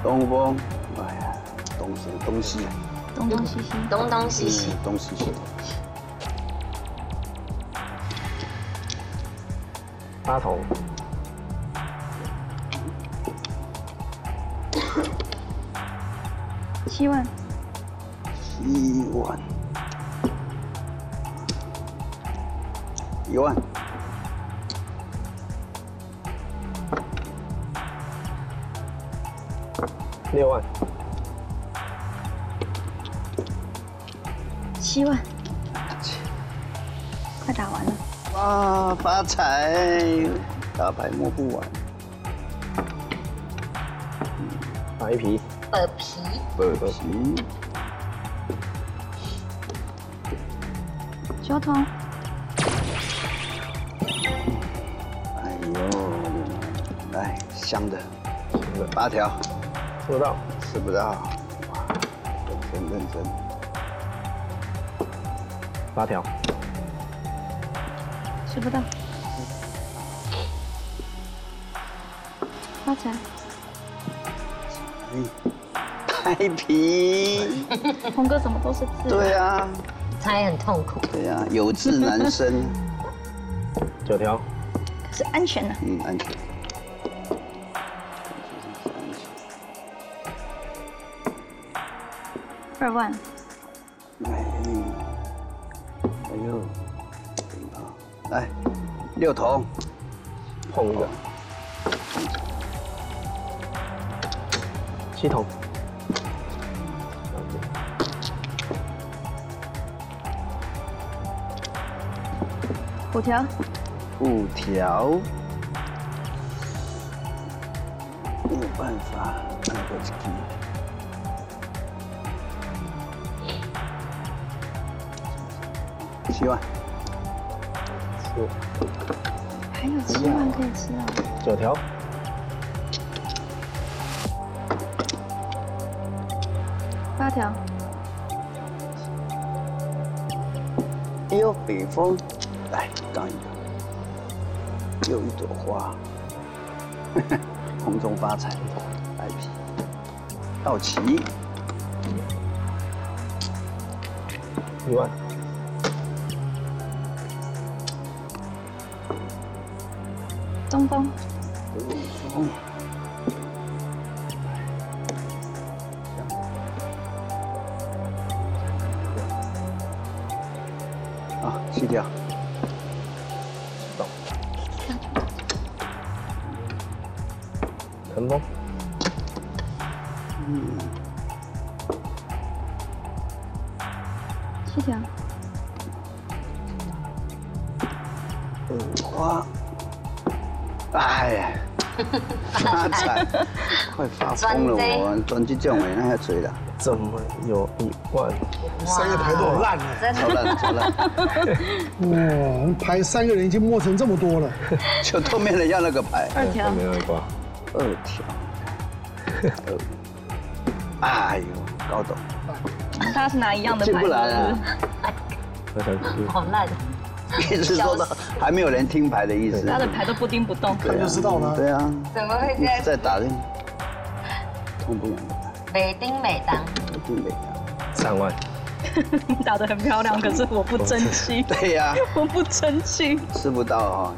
东风，哎呀，东西东西，东东西西，东东西西，嗯，东西西，八头，七万，一万，一万，快打完了，哇，发财，打牌摸不完，白皮，本皮，本皮，九筒，哎呦，来香的，八条，吃不到，吃不到，哇，认真认真，八条，吃不到，发财，太皮，红哥怎么都是字？对啊，猜很痛苦。对啊，有志难生，九条，可是安全的，嗯，安全。二万，六筒，碰一个，七筒，五条，五条，没有办法，那个是七万，四，还有七万可以吃啊！九条，八条，哎呦，北风，来，刚一个，又一朵花，空中发财，白皮到齐，一万，东疯了我！专这种的那还吹的，怎么有一万？三个牌都很烂哎。超烂超烂，哇，我们牌三个人已经摸成这么多了。就后面人要那个牌，二条，没有一挂，二条，二，哎呦，搞懂，他是拿一样的牌，进不来啊，好烂，一直说到还没有人听牌的意思，他的牌都不叮不动。他就知道了。对啊，怎么会这一样直？在打人，通不了的牌，美丁美当，一定没有。三万，打得很漂亮，可是我不争气，对呀、我不争气。吃不到哈、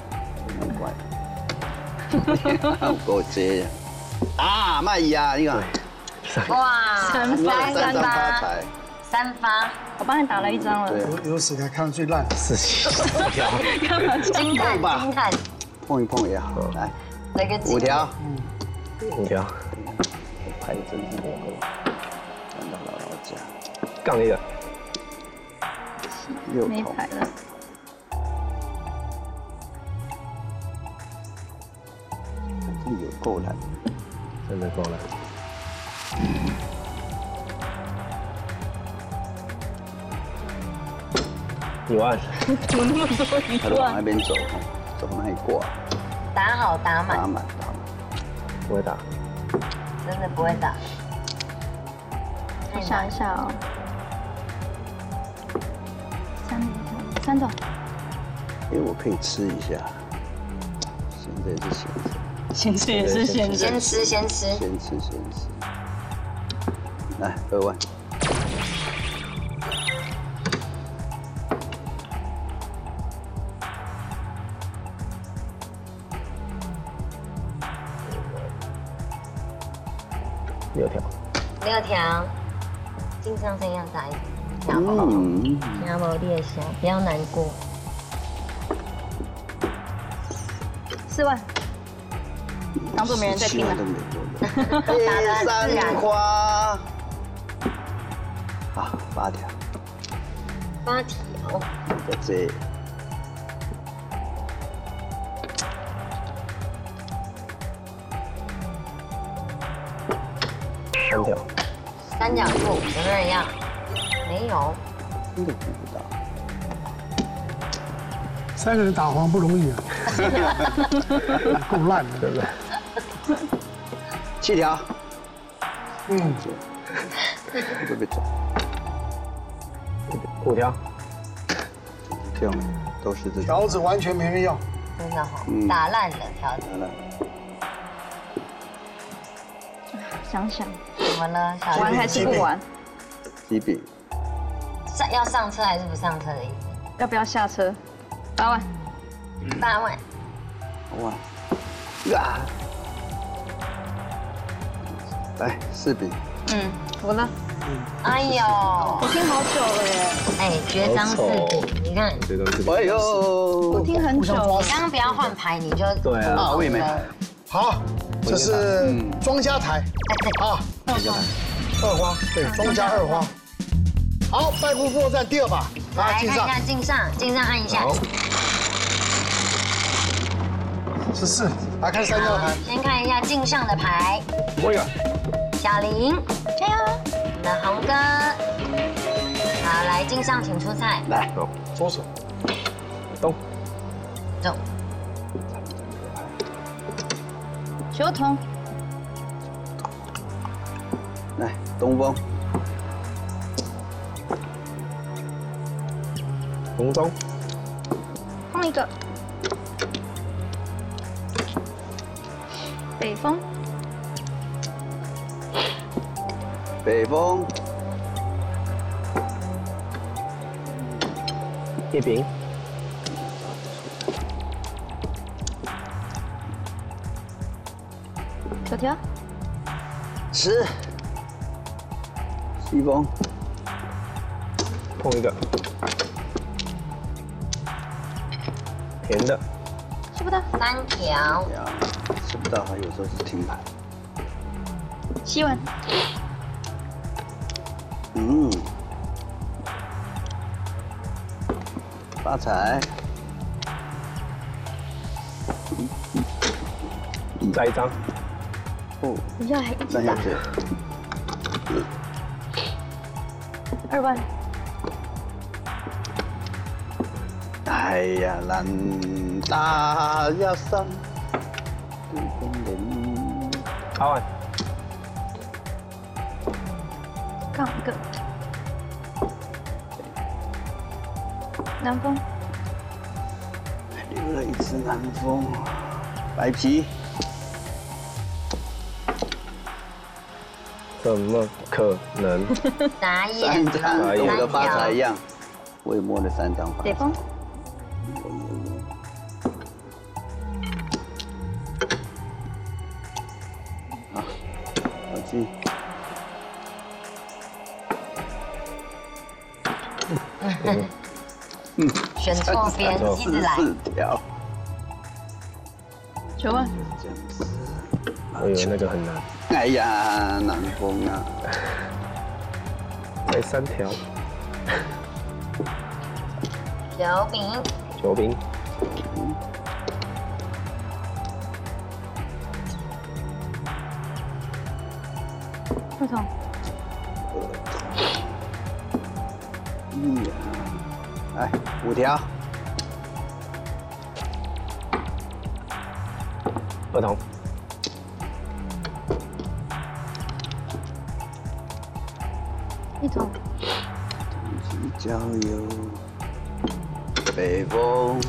很怪，不够接。啊！卖呀，你看，哇，三发。三三张发。发，财，三发，我帮你打了一张了，对，有有史以来看的最烂。四七，干嘛这样？惊叹够吧。惊叹，碰一碰也好，来。来个五条，五条，牌真是多，看到姥姥家杠一个，六头，没牌了，真有够烂，真的够了。一万，怎么那么多一他都往那？边走，走那一挂，打好打打，满打满，不会打，真的不会打。我想一下哦，三三种，因为我可以吃一下，现在是现在，先吃也是先先吃先吃，先吃先吃，来二万，六条，经上身要打一条，好不好？嗯，要不要难过。四万，当做没人在听了都。没有的。打得很自然三花，啊，八条，八条，就这，三条，三角兔，有没有人要？没有，真的听不到。三个人打黄不容易啊，够烂的，对不对？七条，嗯，会不会走？五条，这样都是这种。条子完全没人要。真的好嗯，打烂的条子，想想，怎么了？小玩还是不玩？几笔？上要上车还是不上车的意思？要不要下车？八万，八万，哇，啊！来四笔，嗯，我呢。哎呦，我听好久了耶，哎，绝章四笔，你看，这都是哎呦，我听很久了。刚刚不要换牌，你就对啊啊，我也没。牌，好，这是庄家台。啊，二花，对，庄家二花。好，败部作战第二把，来看一下镜上，镜上按一下，十四，来看三张牌，先看一下镜上的牌，摸一个，小林，加油！那红哥，好，来镜上请出菜，来，走，左手，东，走，球童，来东风，红中，放一个。北风，北风，一饼，小条，十，西风，碰一个，甜的，吃不到，三条，呀，吃不到，还有时候是停牌。洗碗，嗯，发财，再一张，哦，不要还一直打，二万，哎呀，难打呀三，八万，杠一个，南风，留了一只南风，白皮，怎么可能？傻眼，三张跟我的发财一样，我也摸了三张发财。北风，好记，选错边，一直来，四条，九万，这样子。我以为那个很难，哎呀，南风啊，再三条，九饼，九饼，二筒，一呀，来五条，二筒，北风，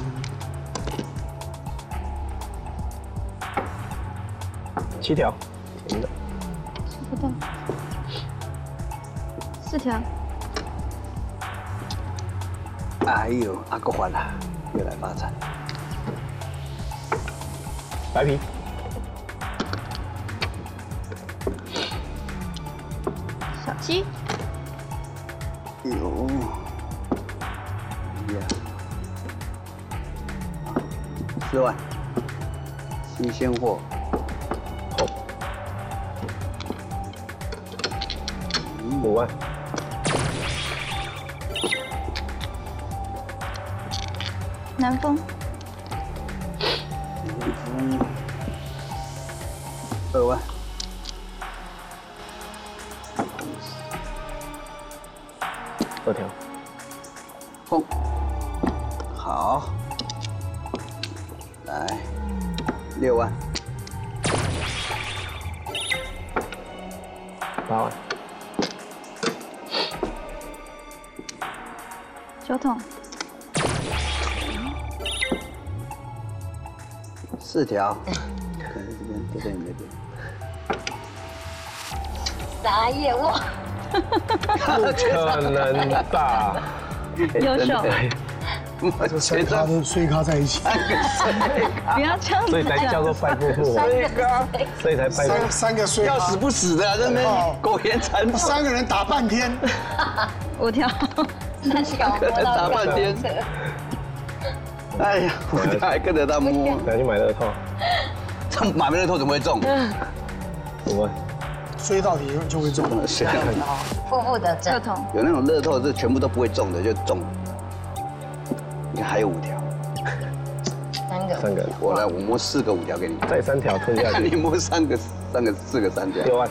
七条，甜的，吃不到，四条，哎呦，阿哥还了，又来发财，白皮，四万，新鲜货，红，五万，南风，四条，可能这边都在你那边。傻眼，哇，不可能吧？优秀，这三咖都睡咖在一起，不要这样子所以才叫做拜夫妇嘛，所以才拜三。三个睡咖。要死，不死的、啊，在那边苟延残喘，三个人打半天，五条，三条摸到打半天。哎呀，五条还跟着他摸，拿去买乐透，这马梅乐透怎么会中？怎么，追到底就会中。了。谁负负得二正，筒，有那种乐透是全部都不会中的，就中。你看还有五条，三个，三个，我来，我摸四个五条给你，再三条吞下去。你去，摸三个、三个、四个、三条。六万，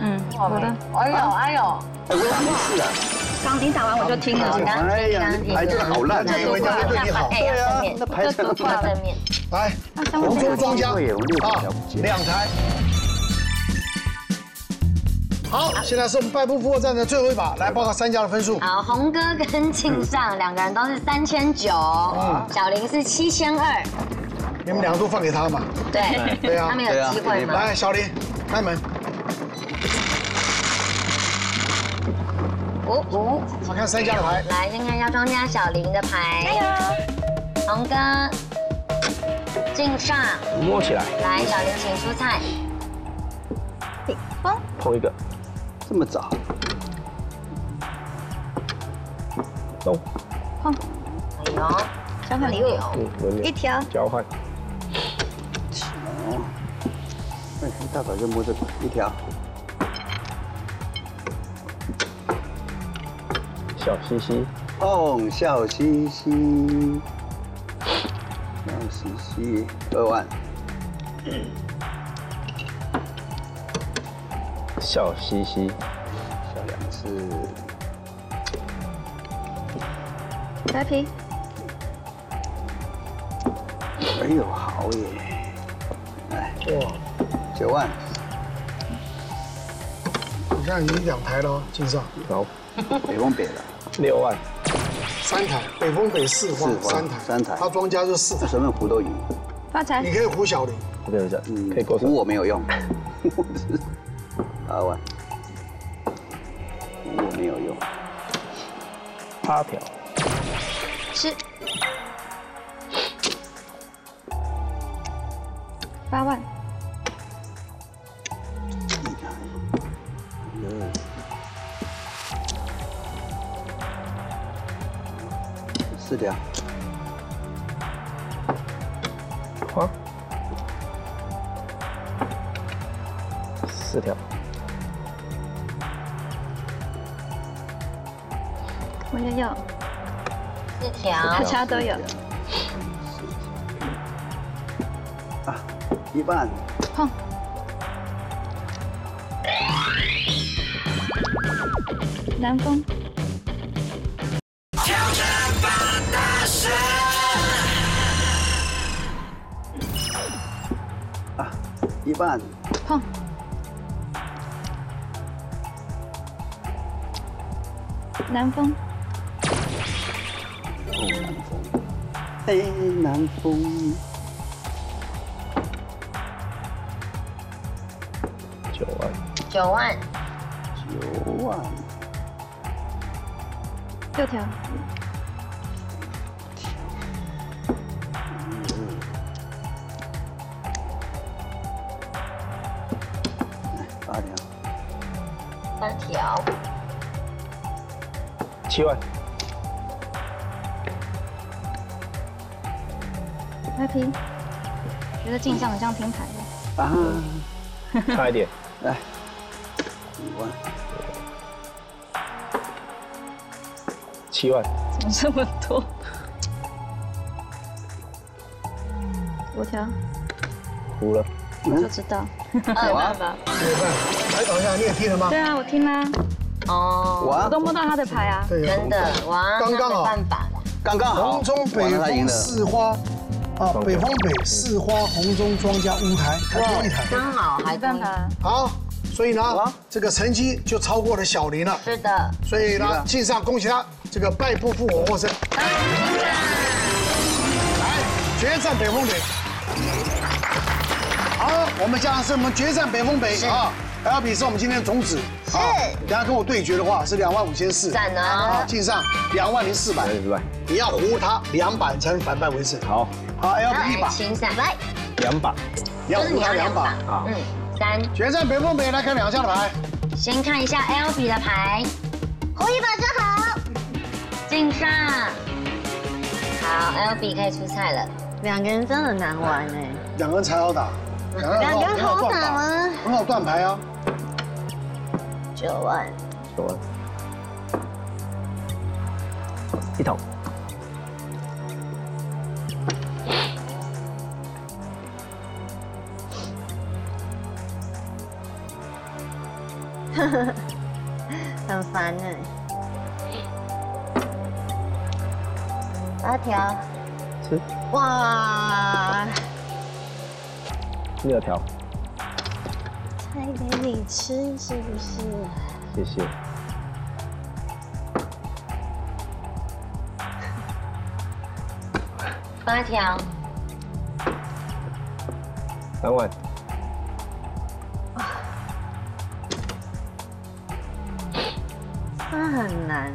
嗯，好的，哎呦哎呦，哎，我没事啊。刚你打完我就听了，哎呀，你牌真的好烂，这个会对你好。哎呀，正面，那牌真的画正面，来，红中庄家啊两台。好，现在是我们败部复活战的最后一把，来报告三家的分数。好，红哥跟庆尚两个人都是三千九，小林是七千二，你们两个都放给他嘛？对，对啊他们有机会吗？来，小林，开门。五五。我看三家的牌，来，先看一下庄家小林的牌。加油！红哥，敬上。摸起来，来，小林请出菜。碰碰一个，这么早？动，哎呦，交换礼物，一条。交换，哦，哎，一大早就摸这个一条，小西西，碰笑嘻嘻，笑嘻嘻，二万，笑嘻嘻，笑两次，白皮，哎呦好耶，来哇，九万，你看已经两台了哦，敬上好，北风北的，六万，三台，北风北四花四花三台，三台。他庄家是四台，什么胡都赢，发财。你。可以胡小林，这个是嗯可以过手胡，我没有用，八万，胡我没有用，八条，是八万，四条，花，四条，我也有，四条。大。家都有。啊，一半，碰，南风，一半，碰，南风，哦，南风，哎，南风，九万，九万。九万，六条，七万，白皮，觉得镜像很像拼盘的。啊，差一点，来，五万，七万，怎么这么多？五条，胡了，我就知道。二万吧。对半，来等一下，你也听了吗？对啊，我听啦，哦，我我都摸到他的牌啊。真的哇，刚刚好那没办法了。刚刚好，红中北四花，啊，北风北四花，红中庄家五台，还多一台。刚好还多一没办法，好，所以呢，这个成绩就超过了小林了。是的，所以呢敬上恭喜他这个败不复活获胜。来，决战北风北。好，我们加上是我们决战北风北啊。L 比是我们今天的种子，是。等下跟我对决的话是两万五千四，赞哦啊，敬上两万零四百两，万四百，你要胡他两百才能反败为胜。好，好，L B 一把，请闪来，两把，你要就是你要胡他两把两把。。好嗯，三，决战北风北，来看两下的牌。先看一下 L B 的牌，胡一把就好。敬上。好，L B 可以出菜了。两个人真的难玩哎。两个人才好打，两两个人好打吗？很好断牌啊。九万，九万，一桶，很烦呢。八条，吃。哇，六条，菜给你吃是不是？谢谢，八条，三万，他很很难。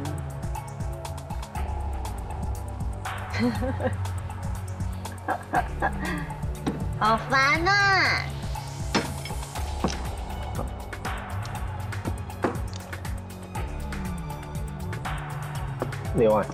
另外，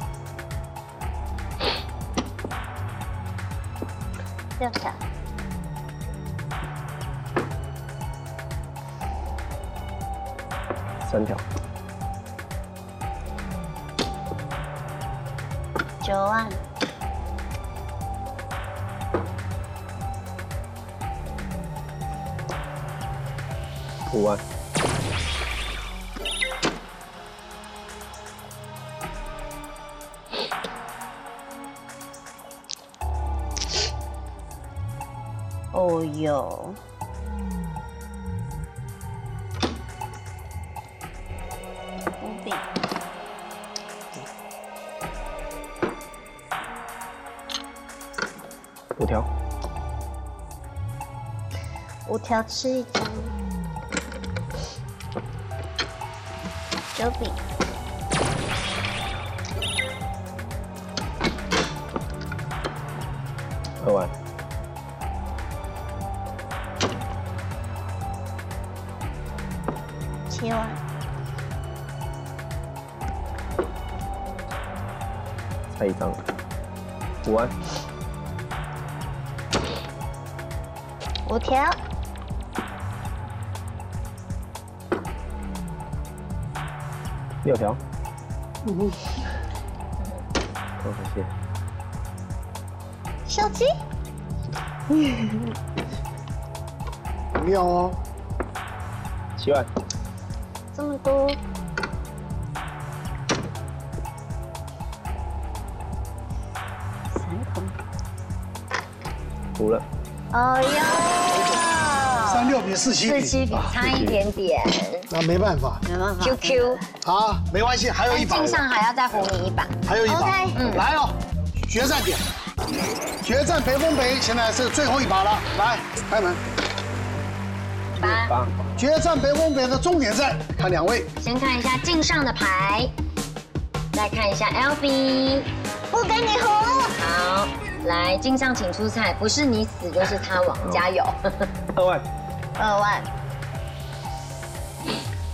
条吃一张，九笔，二万，七万，再一张，五万，五条，六条，多谢谢，小鸡，妙哦，七万，这么多，三筒，服了，哦哟，三六比四七比，四七比差一点点。那没办法。没办法，QQ，好，没关系，还有一把，镜上还要再红你一把。还有一把。OK，嗯。来哦，决战点，决战北风北，现在是最后一把了，来开门，八，决战北风北的终点站，看两位，先看一下镜上的牌，再看一下 LB。不跟你胡，好，来镜上请出菜，不是你死就是他亡，加油。二万，二万，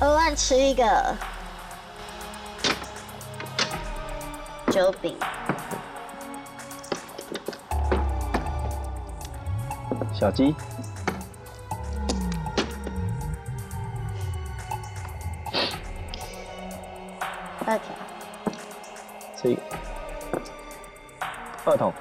二万吃一个，九饼，小鸡，二条，吃一个，二筒，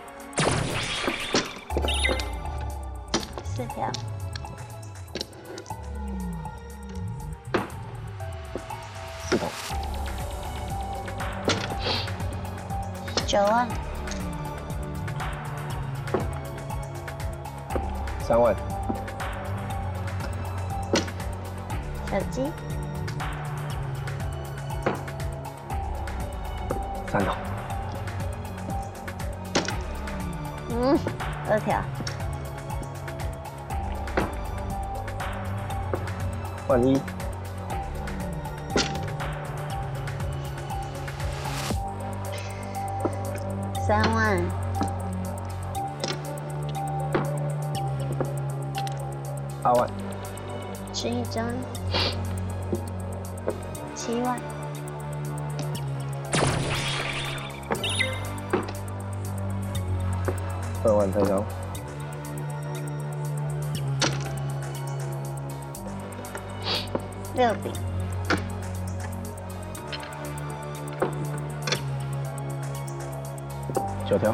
六饼，九条，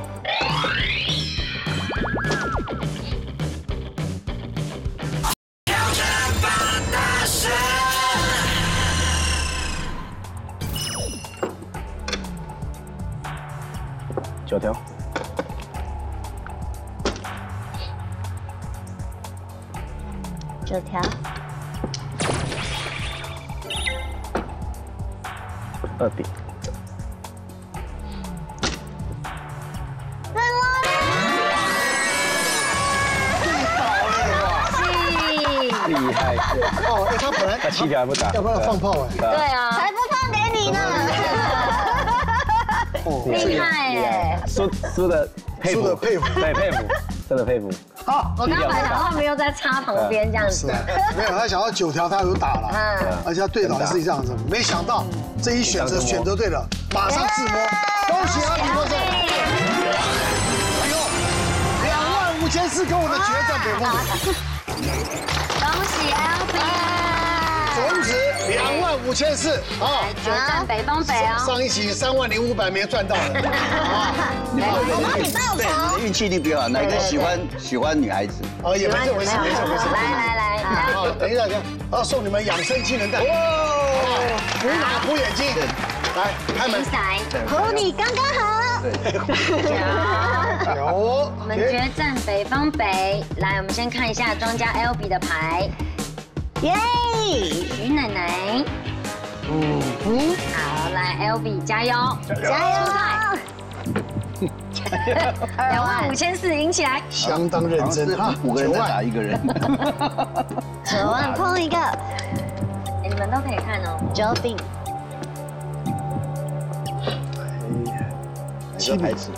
要不要放炮哎，对啊？对啊，还不放给你你呢？哦，厉害耶！输输的佩服，输的佩服。对佩服，真的佩服。好，我刚刚本来想到他们又在插旁边这样子。没有他想要九条，他有打了，嗯。而且他对倒也是这样子，没想到这一选择选择对了，马上自摸，恭喜阿比获胜！哎呦，两万五千四跟我的决战北风比，五千四啊！决战北方北啊。上一期三万零五百没赚到了 啊！你们我帮你报对，仇你的运气一定比较好。哪个喜欢喜欢女孩子？哦，也没这回事，没这回事。来来来，好，等一下，等一下，要送你们养生技能蛋，哇，补脑补眼睛，来开门和你刚刚好。有，我们决战北方北。来，我们先看一下庄家 L B 的牌，耶！徐奶奶。嗯嗯，好，来 L B 加油，加油！两万五千四赢起来。相当认真。啊，五个人在打一个人。九万碰一个，哎你们都可以看哦。九饼七牌子，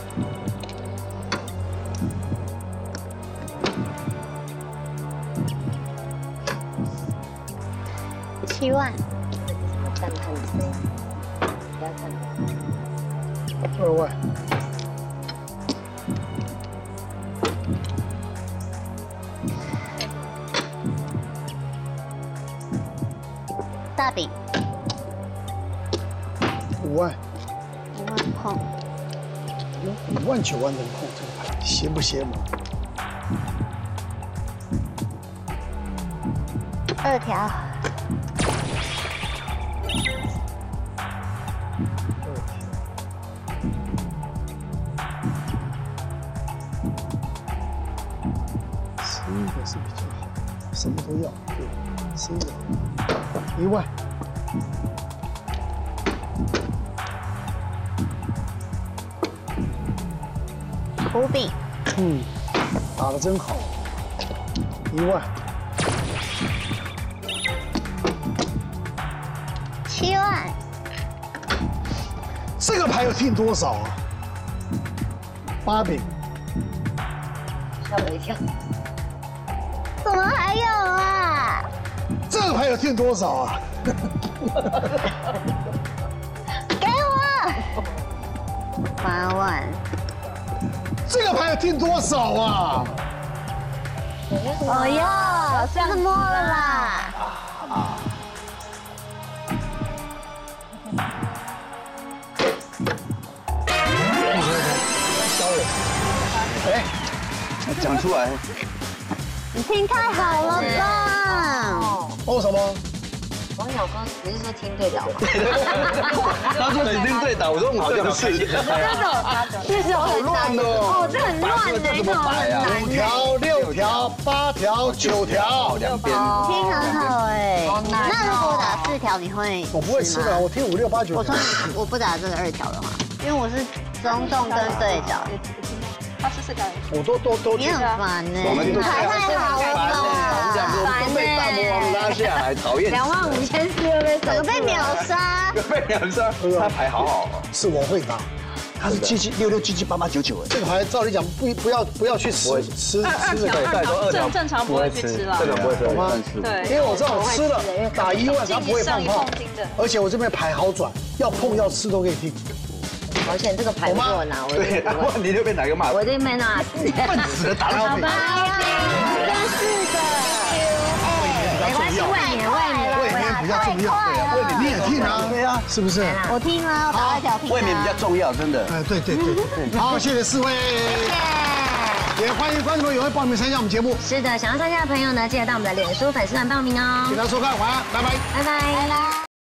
七万，二万，大饼。五万，一万碰，五万九万能碰这个牌，邪不邪门？二条，什么都要，对，十一万，五饼嗯，打的真好，一万，七万，这个牌要听多少啊？八饼，吓我一跳。这个牌要听多少啊？给我八万，这个牌要听多少啊？哦哟，这样摸了啦。哎，讲出来，你听太好了吧？哦什么？王小光只是说听对了吗？他说你听对打，我说我 好像是。真的这首很乱哦，哦这很乱的，这怎么摆啊？五条、六条、八条、九条，两边。听很好哎。那如果我打四条，你会？我不会吃的，我听五六八九我说。你我不打这个二条的话，因为我是中洞跟对角，他试试看。我都都都你很烦呢。我们都牌太好被大魔王拉下来，讨厌。两万五千四又被整个被秒杀。又被秒杀，他牌好好哦。是我会打。他是七七六六七七八八九九哎。这个牌照理讲不不要不要去吃吃吃这个，二条正正常不会去吃啦这。个不会吃。吗对，因为我知道我吃了打一万，他不会胖胖上一碰金的，而且我这边牌好转，要碰要吃都可以听。而且这个牌我拿，我一对，问题就被哪个骂？我这边没拿四。笨死了，打到你。比较重要，太快了你也听啊，对啊，是不是？我听啊，我打二条听未免比较重要，真的。哎，对对对对，好，谢谢四位，谢谢也欢迎观众朋友会报名参加我们节目，是的，想要参加的朋友呢，记得到我们的脸书粉丝团报名哦请。大家收看，晚安，拜拜。拜拜。